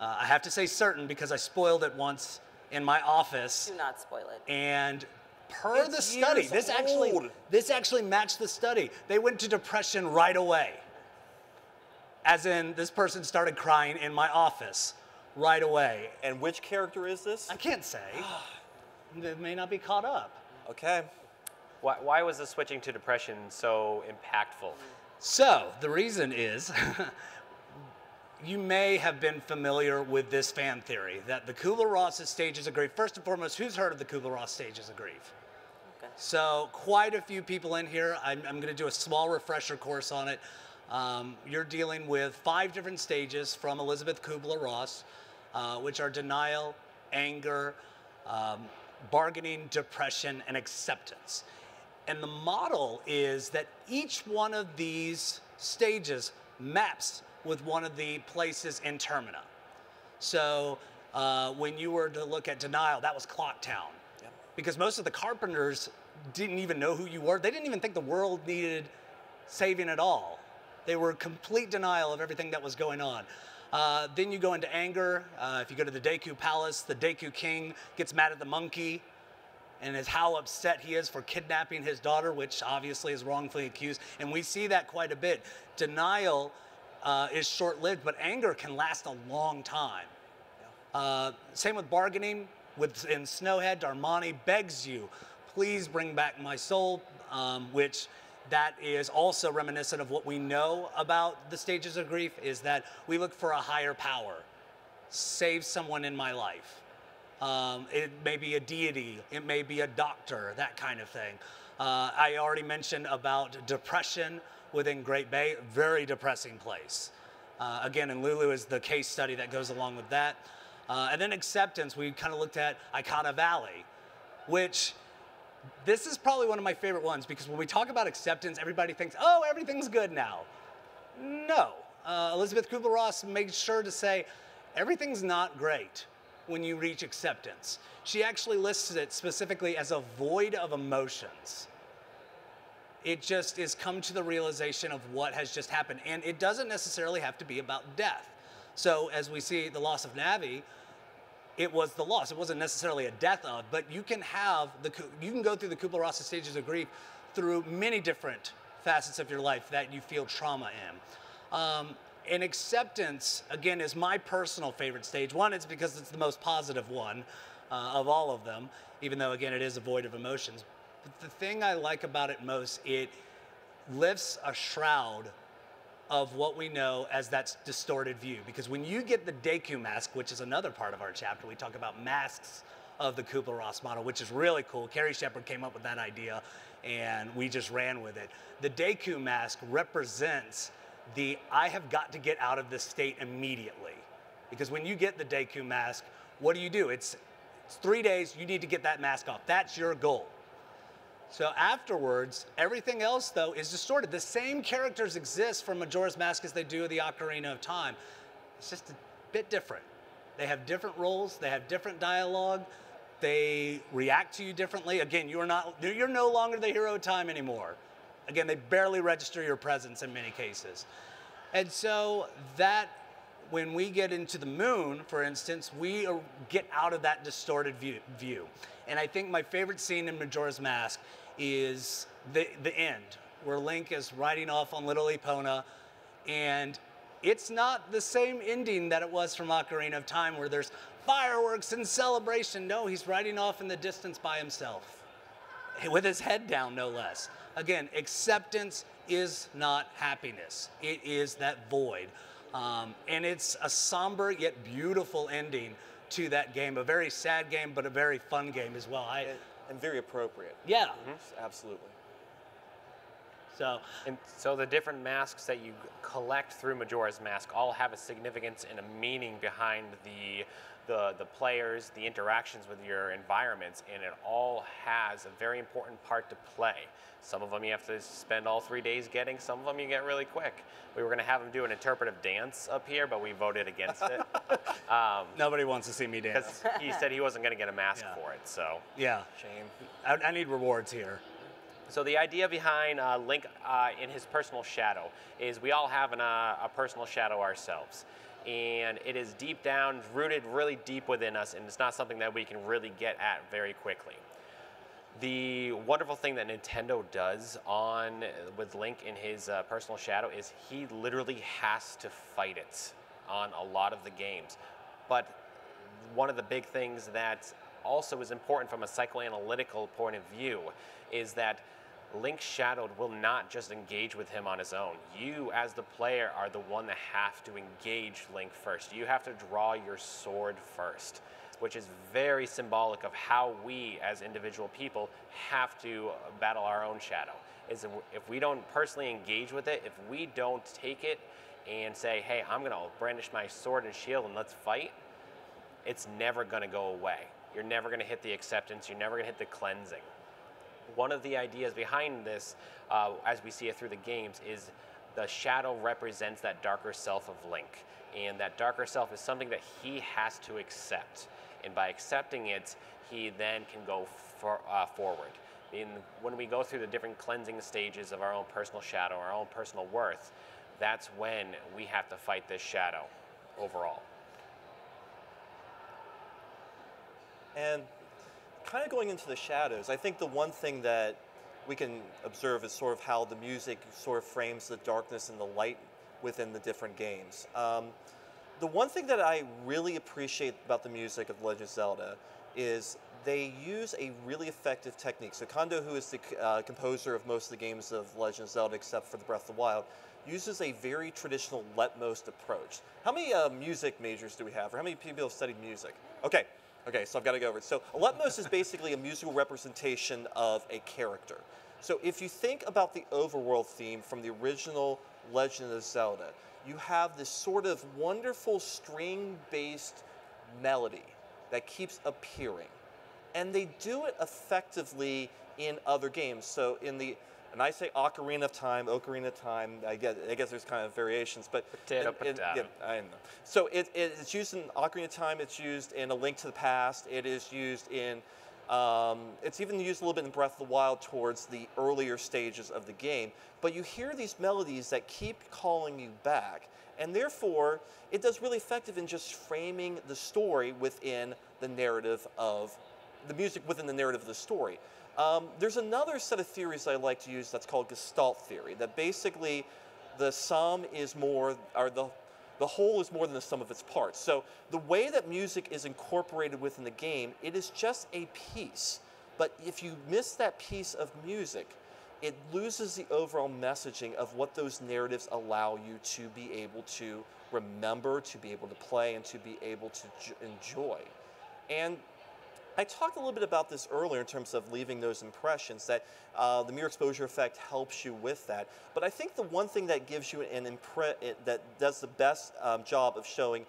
[SPEAKER 3] Uh, I have to say certain because I spoiled it once in my office.
[SPEAKER 4] Do not spoil it.
[SPEAKER 3] And per
[SPEAKER 2] It's
[SPEAKER 3] the study,
[SPEAKER 2] years
[SPEAKER 3] this actually this actually matched the study. They went to depression right away. As in, this person started crying in my office right away.
[SPEAKER 2] And which character is this?
[SPEAKER 3] I can't say. They may not be caught up.
[SPEAKER 2] Okay.
[SPEAKER 1] Why, why was the switching to depression so impactful?
[SPEAKER 3] So, the reason is you may have been familiar with this fan theory that the Kübler-Ross's stages of grief, first and foremost, who's heard of the Kübler-Ross stages of grief?
[SPEAKER 4] Okay.
[SPEAKER 3] So, quite a few people in here. I'm, I'm going to do a small refresher course on it. Um, you're dealing with five different stages from Elizabeth Kübler-Ross, uh, which are denial, anger, um, bargaining, depression, and acceptance. And the model is that each one of these stages maps with one of the places in Termina. So uh, when you were to look at denial, that was Clock Clocktown. Because most of the carpenters didn't even know who you were. They didn't even think the world needed saving at all. They were complete denial of everything that was going on. Uh, then you go into anger. Uh, if you go to the Deku Palace, the Deku King gets mad at the monkey and is how upset he is for kidnapping his daughter, which obviously is wrongfully accused. And we see that quite a bit. Denial uh, is short lived, but anger can last a long time. Uh, same with bargaining. With, in Snowhead, Darmani begs you, please bring back my soul, um, which that is also reminiscent of what we know about the stages of grief is that we look for a higher power. Save someone in my life. Um, it may be a deity, it may be a doctor, that kind of thing. Uh, I already mentioned about depression within Great Bay, very depressing place. Uh, again, and Lulu is the case study that goes along with that. Uh, and then acceptance, we kind of looked at Ikana Valley, which this is probably one of my favorite ones because when we talk about acceptance, everybody thinks, oh, everything's good now. No. Uh, Elisabeth Kübler-Ross makes sure to say, everything's not great when you reach acceptance. She actually lists it specifically as a void of emotions. It just is come to the realization of what has just happened. And it doesn't necessarily have to be about death. So, as we see the loss of Navi, it was the loss. It wasn't necessarily a death of, but you can have the you can go through the Kübler-Ross stages of grief through many different facets of your life that you feel trauma in. Um, and acceptance, again, is my personal favorite stage. One, it's because it's the most positive one uh, of all of them, even though, again, it is a void of emotions. But the thing I like about it most, it lifts a shroud of what we know as that distorted view. Because when you get the Deku mask, which is another part of our chapter, we talk about masks of the Kübler-Ross model, which is really cool. Kerry Shepard came up with that idea, and we just ran with it. The Deku mask represents the I have got to get out of this state immediately. Because when you get the Deku mask, what do you do? It's, it's three days, you need to get that mask off. That's your goal. So afterwards, everything else though is distorted. The same characters exist from Majora's Mask as they do the Ocarina of Time. It's just a bit different. They have different roles, they have different dialogue, they react to you differently. Again, you are not you're no longer the hero of time anymore. Again, they barely register your presence in many cases. And so that when we get into the moon, for instance, we get out of that distorted view. And I think my favorite scene in Majora's Mask is the, the end, where Link is riding off on Little Epona, and it's not the same ending that it was from Ocarina of Time, where there's fireworks and celebration. No, he's riding off in the distance by himself, with his head down, no less. Again, acceptance is not happiness, it is that void. Um, and it's a somber yet beautiful ending to that game. A very sad game, but a very fun game as well. I,
[SPEAKER 2] and very appropriate.
[SPEAKER 3] Yeah.
[SPEAKER 2] Mm-hmm. Absolutely.
[SPEAKER 3] So,
[SPEAKER 1] and so the different masks that you collect through Majora's Mask all have a significance and a meaning behind the the, the players, the interactions with your environments, and it all has a very important part to play. Some of them you have to spend all three days getting, some of them you get really quick. We were going to have them do an interpretive dance up here, but we voted against it.
[SPEAKER 3] Um, Nobody wants to see me dance.
[SPEAKER 1] He said he wasn't going to get a mask
[SPEAKER 3] Yeah.
[SPEAKER 1] for it, so.
[SPEAKER 3] Yeah.
[SPEAKER 2] Shame.
[SPEAKER 3] I, I need rewards here.
[SPEAKER 1] So the idea behind uh, Link uh, in his personal shadow is we all have an, uh, a personal shadow ourselves. And it is deep down, rooted really deep within us, and it's not something that we can really get at very quickly. The wonderful thing that Nintendo does on with Link in his uh, personal shadow is he literally has to fight it on a lot of the games. But one of the big things that also is important from a psychoanalytical point of view is that Link Shadowed will not just engage with him on his own. You, as the player, are the one that have to engage Link first. You have to draw your sword first, which is very symbolic of how we, as individual people, have to battle our own shadow. Is if we don't personally engage with it, if we don't take it and say, "Hey, I'm going to brandish my sword and shield and let's fight," it's never going to go away. You're never going to hit the acceptance. You're never going to hit the cleansing one of the ideas behind this, uh, as we see it through the games, is the shadow represents that darker self of Link. And that darker self is something that he has to accept. And by accepting it, he then can go for, uh, forward. When we go through the different cleansing stages of our own personal shadow, our own personal worth, that's when we have to fight this shadow overall.
[SPEAKER 2] And kind of going into the shadows, I think the one thing that we can observe is sort of how the music sort of frames the darkness and the light within the different games. Um, the one thing that I really appreciate about the music of Legend of Zelda is they use a really effective technique. So Kondo, who is the uh, composer of most of the games of Legend of Zelda, except for the Breath of the Wild, uses a very traditional leitmotif approach. How many uh, music majors do we have, or how many people have studied music? Okay, okay, so I've got to go over it. So a leitmotif is basically a musical representation of a character. So if you think about the overworld theme from the original Legend of Zelda, you have this sort of wonderful string-based melody that keeps appearing. And they do it effectively in other games. So in the and I say Ocarina of Time, Ocarina of Time. I guess, I guess there's kind of variations, but
[SPEAKER 1] Potato, potato.
[SPEAKER 2] yeah, I know. So it, it, it's used in Ocarina of Time. It's used in A Link to the Past. It is used in. Um, it's even used a little bit in Breath of the Wild towards the earlier stages of the game. But you hear these melodies that keep calling you back, and therefore it does really effective in just framing the story within the narrative of the music within the narrative of the story. Um, there's another set of theories I like to use that's called Gestalt theory. That basically, the sum is more, or the the whole is more than the sum of its parts. So the way that music is incorporated within the game, it is just a piece. But if you miss that piece of music, it loses the overall messaging of what those narratives allow you to be able to remember, to be able to play, and to be able to enjoy. And I talked a little bit about this earlier in terms of leaving those impressions, that uh, the mere exposure effect helps you with that. But I think the one thing that gives you an imprint that does the best um, job of showing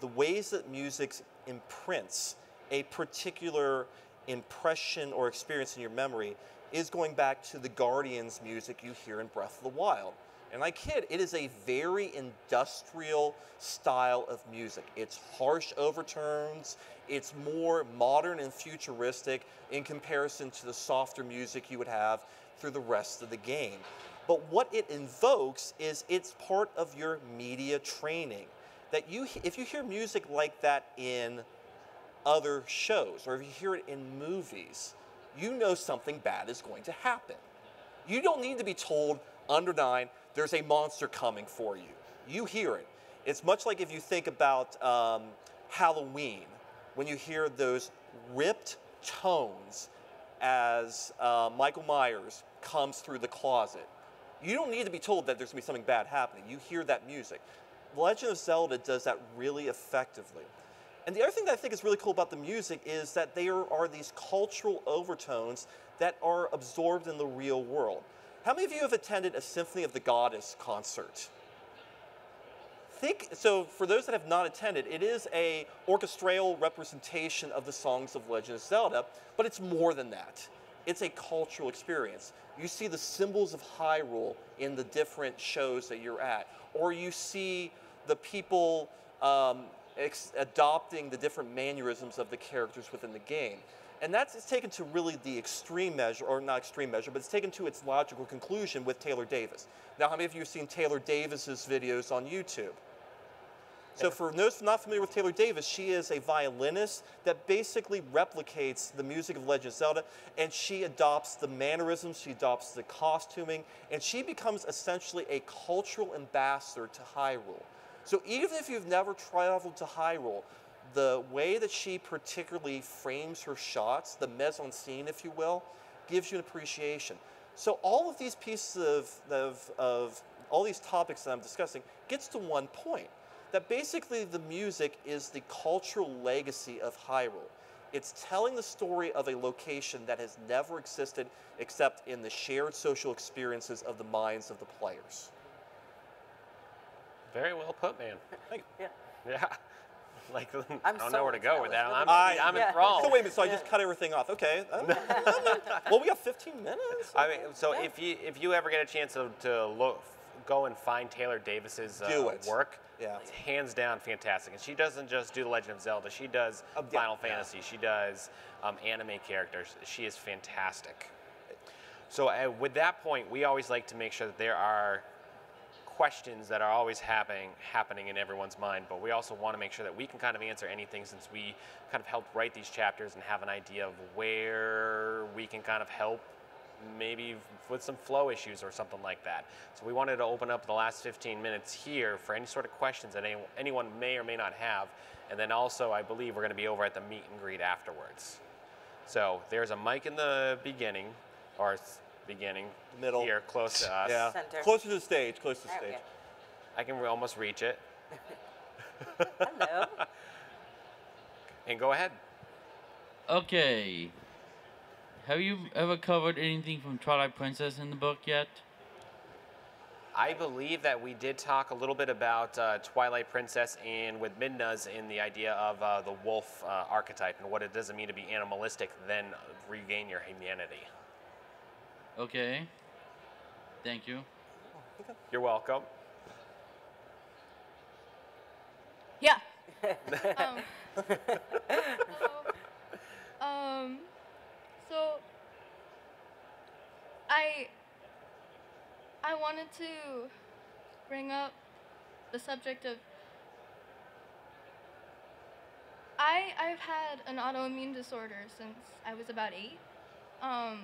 [SPEAKER 2] the ways that music imprints a particular impression or experience in your memory is going back to the Guardians music you hear in Breath of the Wild. And I kid, it is a very industrial style of music. It's harsh overtones, it's more modern and futuristic in comparison to the softer music you would have through the rest of the game. But what it invokes is it's part of your media training. That you, if you hear music like that in other shows or if you hear it in movies, you know something bad is going to happen. You don't need to be told under nine, there's a monster coming for you. You hear it. It's much like if you think about um, Halloween, when you hear those ripped tones as uh, Michael Myers comes through the closet. You don't need to be told that there's to be something bad happening. You hear that music. Legend of Zelda does that really effectively. And the other thing that I think is really cool about the music is that there are these cultural overtones that are absorbed in the real world. How many of you have attended a Symphony of the Goddess concert? Think so for those that have not attended, it is a orchestral representation of the songs of Legend of Zelda, but it's more than that. It's a cultural experience. You see the symbols of Hyrule in the different shows that you're at, or you see the people um, adopting the different mannerisms of the characters within the game. And that's taken to really the extreme measure, or not extreme measure, but it's taken to its logical conclusion with Taylor Davis. Now, how many of you have seen Taylor Davis's videos on YouTube? So for those not familiar with Taylor Davis, she is a violinist that basically replicates the music of Legend of Zelda, and she adopts the mannerisms, she adopts the costuming, and she becomes essentially a cultural ambassador to Hyrule. So even if you've never traveled to Hyrule, the way that she particularly frames her shots, the mise en scene, if you will, gives you an appreciation. So all of these pieces of, of, of all these topics that I'm discussing gets to one point that basically the music is the cultural legacy of Hyrule. It's telling the story of a location that has never existed except in the shared social experiences of the minds of the players.
[SPEAKER 1] Very well put, man.
[SPEAKER 2] Thank you.
[SPEAKER 4] Yeah.
[SPEAKER 1] Yeah. Like, I
[SPEAKER 4] I'm
[SPEAKER 1] don't
[SPEAKER 4] so
[SPEAKER 1] know where to go with that. I'm,
[SPEAKER 2] I-
[SPEAKER 1] I'm
[SPEAKER 4] Yeah.
[SPEAKER 1] enthralled.
[SPEAKER 2] So wait a minute, so I just cut everything off. Okay. Um, well, we got 15 minutes.
[SPEAKER 1] I mean, so if you if you ever get a chance to, to look, go and find Taylor Davis's uh, work,
[SPEAKER 2] Yeah.
[SPEAKER 1] it's hands down fantastic. And she doesn't just do The Legend of Zelda. She does
[SPEAKER 2] Uh, yeah.
[SPEAKER 1] Final Fantasy. She does um, anime characters. She is fantastic. So uh, with that point, we always like to make sure that there are questions that are always happening happening in everyone's mind, but we also want to make sure that we can kind of answer anything since we kind of helped write these chapters and have an idea of where we can kind of help maybe with some flow issues or something like that. So we wanted to open up the last 15 minutes here for any sort of questions that any, anyone may or may not have. And then also, I believe we're going to be over at the meet and greet afterwards. So there's a mic in the beginning, or s- beginning,
[SPEAKER 2] Middle.
[SPEAKER 1] here, close to us.
[SPEAKER 2] Yeah.
[SPEAKER 4] Center.
[SPEAKER 2] Closer to the stage. Closer to the
[SPEAKER 4] There we
[SPEAKER 2] stage.
[SPEAKER 1] I can almost reach it.
[SPEAKER 4] Hello.
[SPEAKER 1] And go ahead.
[SPEAKER 5] Okay. Have you ever covered anything from Twilight Princess in the book yet?
[SPEAKER 1] I believe that we did talk a little bit about uh, Twilight Princess and with Midna's in the idea of uh, the wolf uh, archetype and what it doesn't mean to be animalistic, then regain your humanity.
[SPEAKER 5] Okay. Thank you.
[SPEAKER 1] You're welcome.
[SPEAKER 6] Yeah. um, so, um, so I I wanted to bring up the subject of I I've had an autoimmune disorder since I was about eight. Um,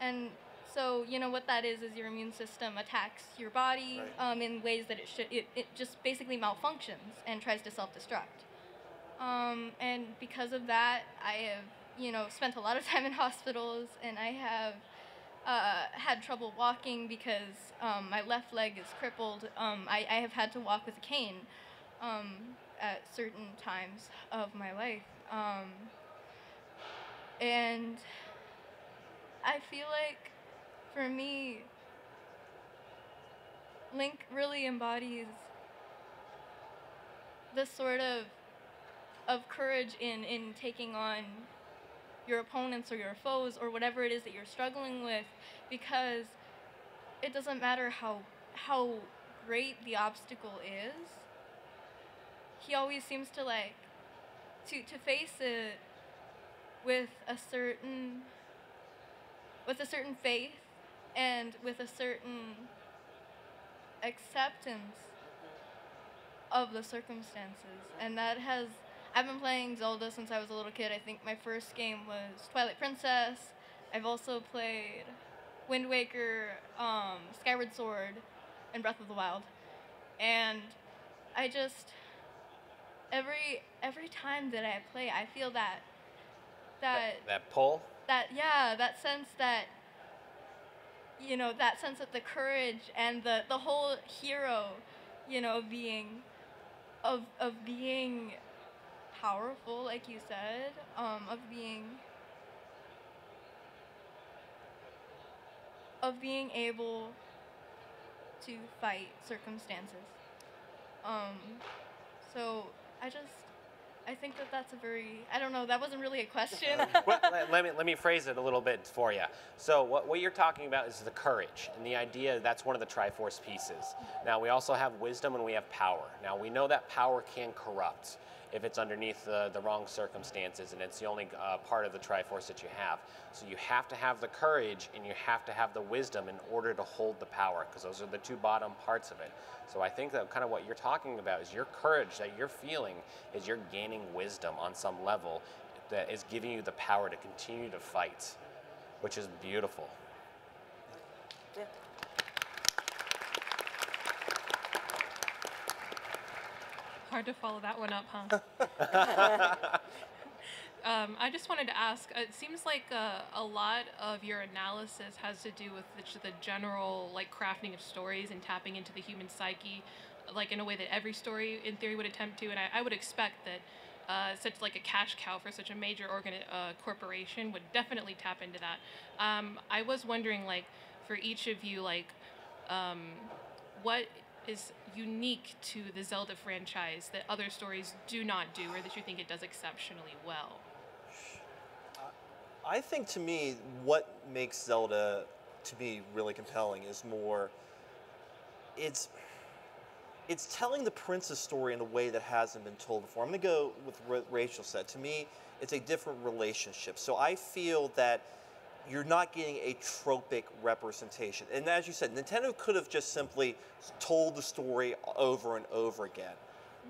[SPEAKER 6] and so you know what that is is your immune system attacks your body
[SPEAKER 2] Right.
[SPEAKER 6] um, in ways that it should it, it just basically malfunctions and tries to self-destruct um, and because of that i have you know spent a lot of time in hospitals and i have uh, had trouble walking because um, my left leg is crippled. Um, I, I have had to walk with a cane um, at certain times of my life. Um, and i feel like for me, Link really embodies the sort of of courage in in taking on your opponents or your foes or whatever it is that you're struggling with because it doesn't matter how how great the obstacle is he always seems to like to to face it with a certain with a certain faith and with a certain acceptance of the circumstances. And that has, I've been playing Zelda since I was a little kid. I think my first game was Twilight Princess. I've also played Wind Waker, um, Skyward Sword, and Breath of the Wild. And I just, every every time that I play, I feel that that
[SPEAKER 1] That pull.
[SPEAKER 6] that yeah that sense that you know that sense of the courage and the the whole hero you know being of of being powerful like you said um of being of being able to fight circumstances um so i just i think that that's a very i don't know that wasn't really a question
[SPEAKER 1] well, let, let me, let me phrase it a little bit for you. So, what, what you're talking about is the courage, and the idea that's one of the Triforce pieces. Now, we also have wisdom and we have power. Now, we know that power can corrupt if it's underneath the, the wrong circumstances, and it's the only uh, part of the Triforce that you have. So, you have to have the courage and you have to have the wisdom in order to hold the power, because those are the two bottom parts of it. So, I think that kind of what you're talking about is your courage that you're feeling is you're gaining wisdom on some level that is giving you the power to continue to fight, which is beautiful.
[SPEAKER 4] Yeah.
[SPEAKER 7] Hard to follow that one up, huh? um, I just wanted to ask. It seems like uh, a lot of your analysis has to do with the, the general like crafting of stories and tapping into the human psyche, like in a way that every story, in theory, would attempt to. And I, I would expect that uh, such like a cash cow for such a major organ uh, corporation would definitely tap into that. Um, I was wondering, like, for each of you, like, um, what is unique to the Zelda franchise that other stories do not do, or that you think it does exceptionally well?
[SPEAKER 2] I think to me, what makes Zelda to be really compelling is more. It's it's telling the princess story in a way that hasn't been told before. I'm going to go with what Rachel said. To me, it's a different relationship. So I feel that you're not getting a tropic representation. And as you said, Nintendo could have just simply told the story over and over again.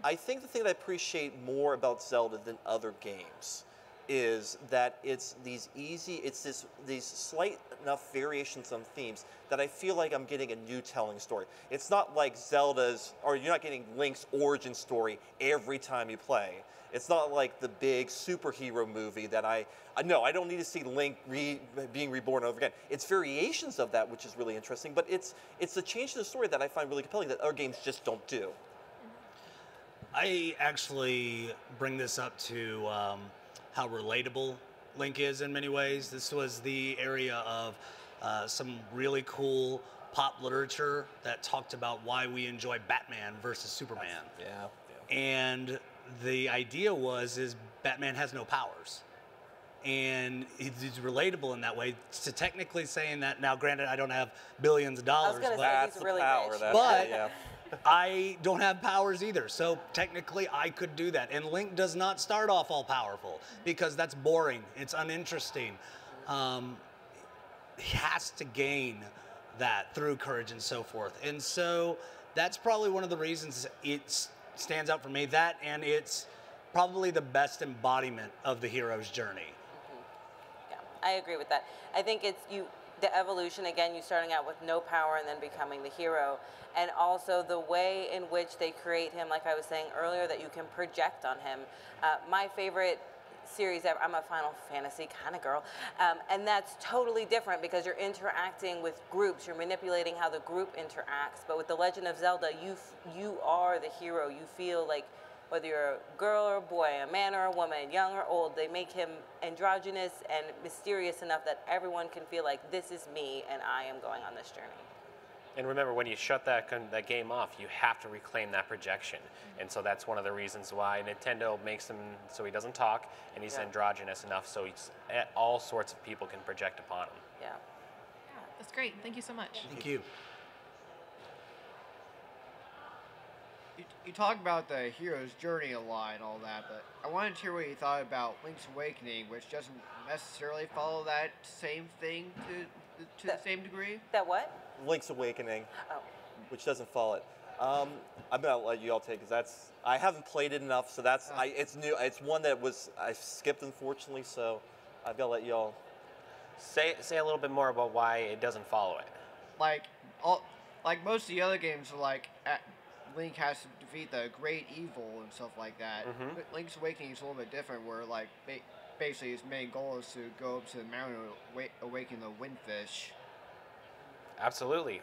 [SPEAKER 2] I think the thing that I appreciate more about Zelda than other games is that it's these easy, it's this these slight enough variations on themes that I feel like I'm getting a new telling story. It's not like Zelda's, or you're not getting Link's origin story every time you play. It's not like the big superhero movie that I, I no, I don't need to see Link re, being reborn over again. It's variations of that, which is really interesting, but it's it's a change to the story that I find really compelling that other games just don't do.
[SPEAKER 3] I actually bring this up to um, how relatable Link is in many ways. This was the area of uh, some really cool pop literature that talked about why we enjoy Batman versus Superman.
[SPEAKER 2] Yeah.
[SPEAKER 3] And the idea was is Batman has no powers. And he's he's relatable in that way. To technically saying that now, granted, I don't have billions of
[SPEAKER 4] I was
[SPEAKER 3] dollars, but
[SPEAKER 4] say
[SPEAKER 2] That's the
[SPEAKER 4] really
[SPEAKER 2] power.
[SPEAKER 4] rich.
[SPEAKER 2] That's
[SPEAKER 3] But-
[SPEAKER 2] yeah.
[SPEAKER 3] I don't have powers either. So technically, I could do that. And Link does not start off all powerful because that's boring. It's uninteresting. Um, he has to gain that through courage and so forth. And so that's probably one of the reasons it s- stands out for me. That and it's probably the best embodiment of the hero's journey.
[SPEAKER 4] Yeah, I agree with that. I think it's you the evolution again, you starting out with no power and then becoming the hero, and also the way in which they create him, like I was saying earlier, that you can project on him. Uh, my favorite series I'm a Final Fantasy kind of girl, um, and that's totally different because you're interacting with groups, you're manipulating how the group interacts. But with The Legend of Zelda, you you are the hero. You feel like whether you're a girl or a boy, a man or a woman, young or old, they make him androgynous and mysterious enough that everyone can feel like this is me and I am going on this journey.
[SPEAKER 1] And remember, when you shut that, that game off, you have to reclaim that projection. And so that's one of the reasons why Nintendo makes him so he doesn't talk and he's
[SPEAKER 4] Yeah.
[SPEAKER 1] androgynous enough so he's, eh, all sorts of people can project upon him.
[SPEAKER 4] Yeah.
[SPEAKER 7] That's great. Thank you so much.
[SPEAKER 3] Thank you.
[SPEAKER 8] You, you talk about the hero's journey a lot and all that, but I wanted to hear what you thought about Link's Awakening, which doesn't necessarily follow that same thing to to the
[SPEAKER 4] That-
[SPEAKER 8] same degree.
[SPEAKER 4] That what?
[SPEAKER 2] Link's Awakening,
[SPEAKER 4] Oh.
[SPEAKER 2] which doesn't follow it. Um, I'm gonna let you all take because that's I haven't played it enough, so that's I, it's new. It's one that was I skipped unfortunately, so I've got to let y'all.
[SPEAKER 1] Say, say a little bit more about why it doesn't follow it.
[SPEAKER 8] Like all, like most of the other games, are like at, Link has to defeat the great evil and stuff like that.
[SPEAKER 1] Mhm.
[SPEAKER 8] But Link's Awakening is a little bit different, where like ba- basically his main goal is to go up to the mountain and awaken the windfish.
[SPEAKER 1] Absolutely.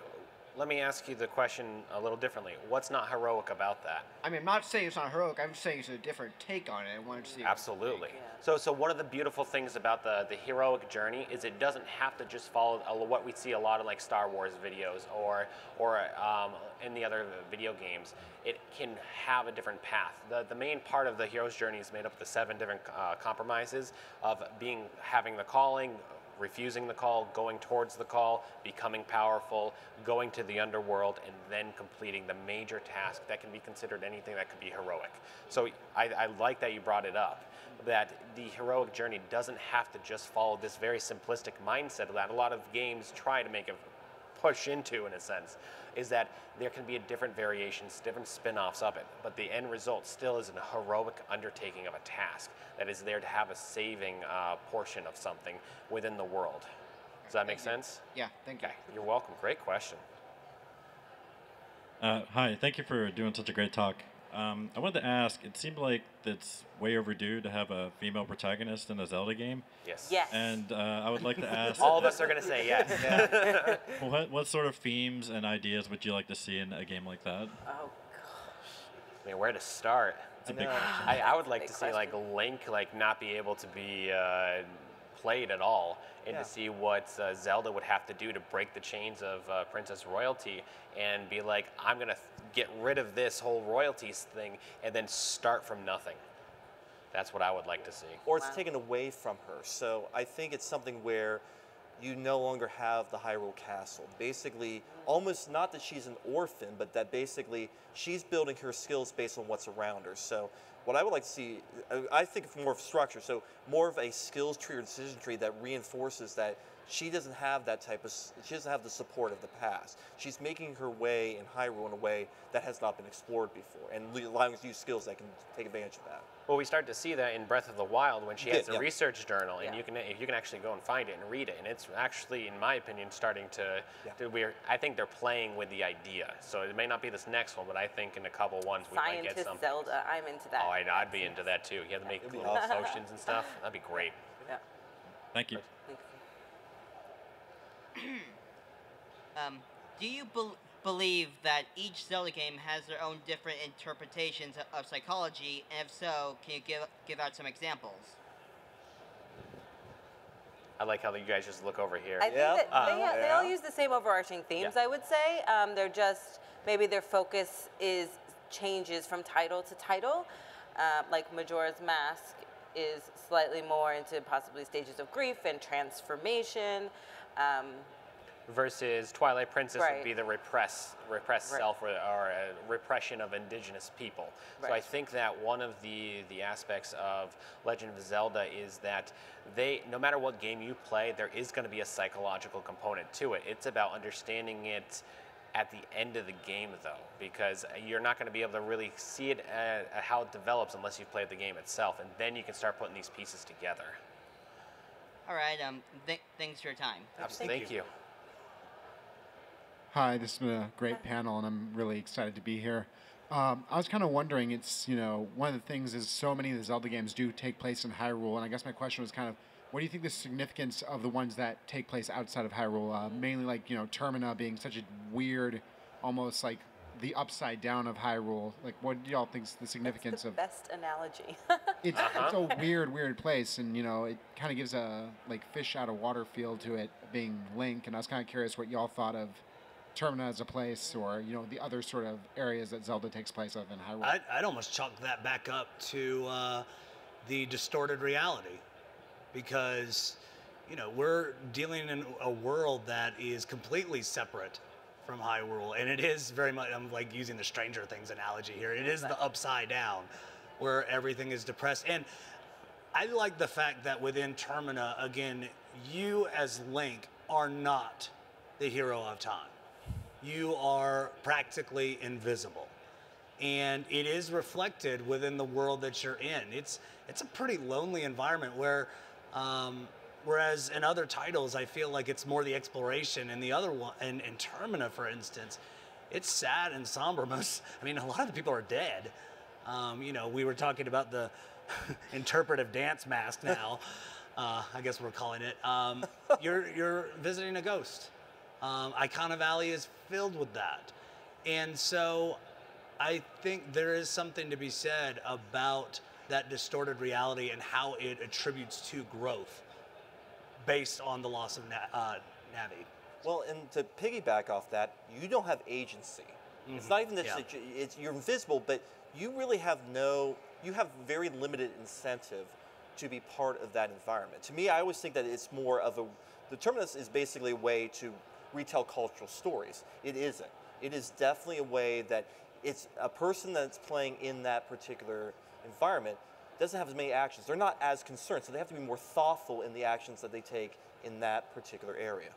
[SPEAKER 1] Let me ask you the question a little differently. What's not heroic about that?
[SPEAKER 8] I mean, I'm not saying it's not heroic. I'm saying it's a different take on it. I wanted to see.
[SPEAKER 1] Absolutely.
[SPEAKER 4] Yeah.
[SPEAKER 1] So, so one of the beautiful things about the, the heroic journey is it doesn't have to just follow a- what we see a lot of like Star Wars videos or or um, in the other video games. It can have a different path. The, the main part of the hero's journey is made up of the seven different uh, compromises of being having the calling, refusing the call, going towards the call, becoming powerful, going to the underworld, and then completing the major task that can be considered anything that could be heroic. So I, I like that you brought it up, that the heroic journey doesn't have to just follow this very simplistic mindset of that a lot of games try to make it push into in a sense is that there can be a different variations different spin-offs of it but the end result still is a heroic undertaking of a task that is there to have a saving uh, portion of something within the world. Does that make sense?
[SPEAKER 8] Yeah, thank you.
[SPEAKER 1] okay. You're welcome. Great question.
[SPEAKER 9] Uh, hi, thank you for doing such a great talk. Um, I wanted to ask, it seemed like it's way overdue to have a female protagonist in a Zelda game.
[SPEAKER 1] yes
[SPEAKER 4] Yes.
[SPEAKER 9] And uh, I would like to ask,
[SPEAKER 1] all of us are going to say yes
[SPEAKER 9] what, what sort of themes and ideas would you like to see in a game like that?
[SPEAKER 4] Oh gosh.
[SPEAKER 1] I mean, where to start?
[SPEAKER 9] It's a big question.
[SPEAKER 1] I, I would like
[SPEAKER 4] Big
[SPEAKER 1] to see like Link like not be able to be uh, played at all, and
[SPEAKER 2] Yeah.
[SPEAKER 1] to see what uh, Zelda would have to do to break the chains of uh, Princess royalty and be like, I'm gonna th- get rid of this whole royalties thing and then start from nothing. That's what I would like to see.
[SPEAKER 2] or it's
[SPEAKER 4] Wow.
[SPEAKER 2] taken away from her. So I think it's something where you no longer have the Hyrule Castle. Basically, almost not that she's an orphan, but that basically she's building her skills based on what's around her. So what I would like to see, I think of more of structure. So more of a skills tree or decision tree that reinforces that she doesn't have that type of she doesn't have the support of the past. She's making her way in Hyrule in a way that has not been explored before, and le- allowing us to use skills that can take advantage of that.
[SPEAKER 1] Well, we start to see that in Breath of the Wild when she
[SPEAKER 2] Yeah,
[SPEAKER 1] has a
[SPEAKER 2] yeah.
[SPEAKER 1] research journal, and
[SPEAKER 4] Yeah.
[SPEAKER 1] you can you can actually go and find it and read it, and it's actually, in my opinion, starting to.
[SPEAKER 2] Yeah.
[SPEAKER 1] to we're, I think they're playing with the idea. So it may not be this next one, but I think in a couple ones we might get
[SPEAKER 4] Scientist
[SPEAKER 1] something.
[SPEAKER 4] Zelda, I'm into that.
[SPEAKER 1] Oh, I'd, I'd be into that too. You have to make
[SPEAKER 2] It'd
[SPEAKER 1] little
[SPEAKER 2] awesome.
[SPEAKER 1] potions and stuff. That'd be great.
[SPEAKER 4] Yeah.
[SPEAKER 9] Thank you.
[SPEAKER 4] Thanks.
[SPEAKER 10] Um, do you bel believe that each Zelda game has their own different interpretations of, of psychology? And if so, can you give give out some examples?
[SPEAKER 1] I like how you guys just look over here.
[SPEAKER 4] I think
[SPEAKER 2] Yeah.
[SPEAKER 4] that they,
[SPEAKER 2] Uh,
[SPEAKER 4] they all use the same overarching themes,
[SPEAKER 1] Yeah.
[SPEAKER 4] I would say. Um, they're just, maybe their focus is changes from title to title. Uh, like Majora's Mask is slightly more into possibly stages of grief and transformation. Um,
[SPEAKER 1] versus Twilight Princess
[SPEAKER 4] Right.
[SPEAKER 1] would be the repress, repressed
[SPEAKER 4] Right.
[SPEAKER 1] self or, or repression of indigenous people. So I think that one of the the aspects of Legend of Zelda is that they, no matter what game you play, there is going to be a psychological component to it. It's about understanding it at the end of the game, though, because you're not going to be able to really see it at how it develops unless you've played the game itself, and then you can start putting these pieces together.
[SPEAKER 10] All right. Um, th- thanks for your time.
[SPEAKER 1] Absolutely. Thank you.
[SPEAKER 11] Hi, this has been a great panel, and I'm really excited to be here. Um, I was kind of wondering, it's, you know, one of the things is so many of the Zelda games do take place in Hyrule, and I guess my question was kind of, what do you think the significance of the ones that take place outside of Hyrule? Uh, mainly like, you know, Termina being such a weird, almost like the upside down of Hyrule. Like, what do y'all think's the significance of
[SPEAKER 4] the
[SPEAKER 11] of
[SPEAKER 4] best analogy.
[SPEAKER 11] it's, it's a weird, weird place, and you know, it kind of gives a like fish out of water feel to it being Link. And I was kind of curious what y'all thought of Termina as a place, or you know, the other sort of areas that Zelda takes place of in Hyrule.
[SPEAKER 3] I'd, I'd almost chalk that back up to uh, the distorted reality because, you know, we're dealing in a world that is completely separate from High Hyrule. And it is very much, I'm like using the Stranger Things analogy here. It is the upside down where everything is depressed. And I like the fact that within Termina, again, you as Link are not the hero of time. You are practically invisible. And it is reflected within the world that you're in. It's it's a pretty lonely environment where um, whereas in other titles I feel like it's more the exploration and the other one in, in Termina, for instance, it's sad and somber. Most I mean a lot of the people are dead. Um, you know, we were talking about the interpretive dance mask now. Uh, I guess we're calling it. Um, you're you're visiting a ghost. Um, Ikana Valley is filled with that, and so I think there is something to be said about that distorted reality and how it attributes to growth based on the loss of Na- uh, Navi.
[SPEAKER 2] Well, and to piggyback off that, you don't have agency. It's not even that
[SPEAKER 3] Yeah.
[SPEAKER 2] you- it's, you're invisible, but you really have no, you have very limited incentive to be part of that environment. To me, I always think that it's more of a, the terminus is basically a way to retell cultural stories. It isn't. It is definitely a way that it's a person that's playing in that particular environment doesn't have as many actions. They're not as concerned, so they have to be more thoughtful in the actions that they take in that particular area.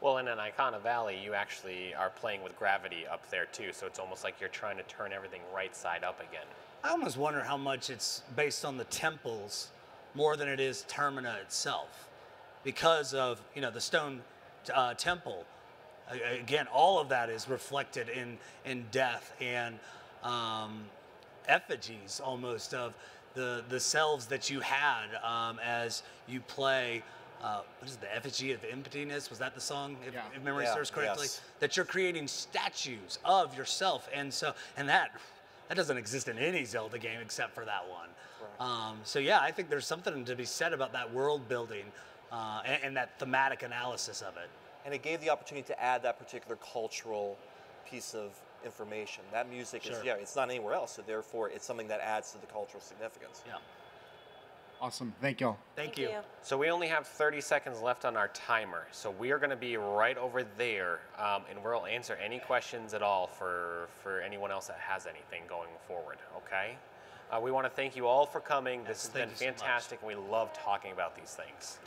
[SPEAKER 1] Well, in an Ikana Valley, you actually are playing with gravity up there too, so it's almost like you're trying to turn everything right side up again.
[SPEAKER 3] I almost wonder how much it's based on the temples more than it is Termina itself, because of you know the stone uh, temple. Again, all of that is reflected in in death and um, effigies almost of the the selves that you had um, as you play. Uh, what is it, the effigy of emptiness? Was that the song? If,
[SPEAKER 11] Yeah.
[SPEAKER 3] if memory
[SPEAKER 2] Yeah,
[SPEAKER 3] serves correctly,
[SPEAKER 2] yes.
[SPEAKER 3] that you're creating statues of yourself, and so and that that doesn't exist in any Zelda game except for that one. Um, so yeah, I think there's something to be said about that world building uh, and, and that thematic analysis of it.
[SPEAKER 2] and it gave the opportunity to add that particular cultural piece of information. That music
[SPEAKER 3] Sure.
[SPEAKER 2] is yeah, it's not anywhere else, so therefore it's something that adds to the cultural significance.
[SPEAKER 3] Yeah.
[SPEAKER 11] awesome, thank y'all.
[SPEAKER 3] Thank, you.
[SPEAKER 1] So we only have 30 seconds left on our timer. So we are going to be right over there, um, and we'll answer any questions at all for, for anyone else that has anything going forward, okay? Uh, we want to thank you all for coming. This has been
[SPEAKER 3] you so
[SPEAKER 1] fantastic, and we love talking about these things.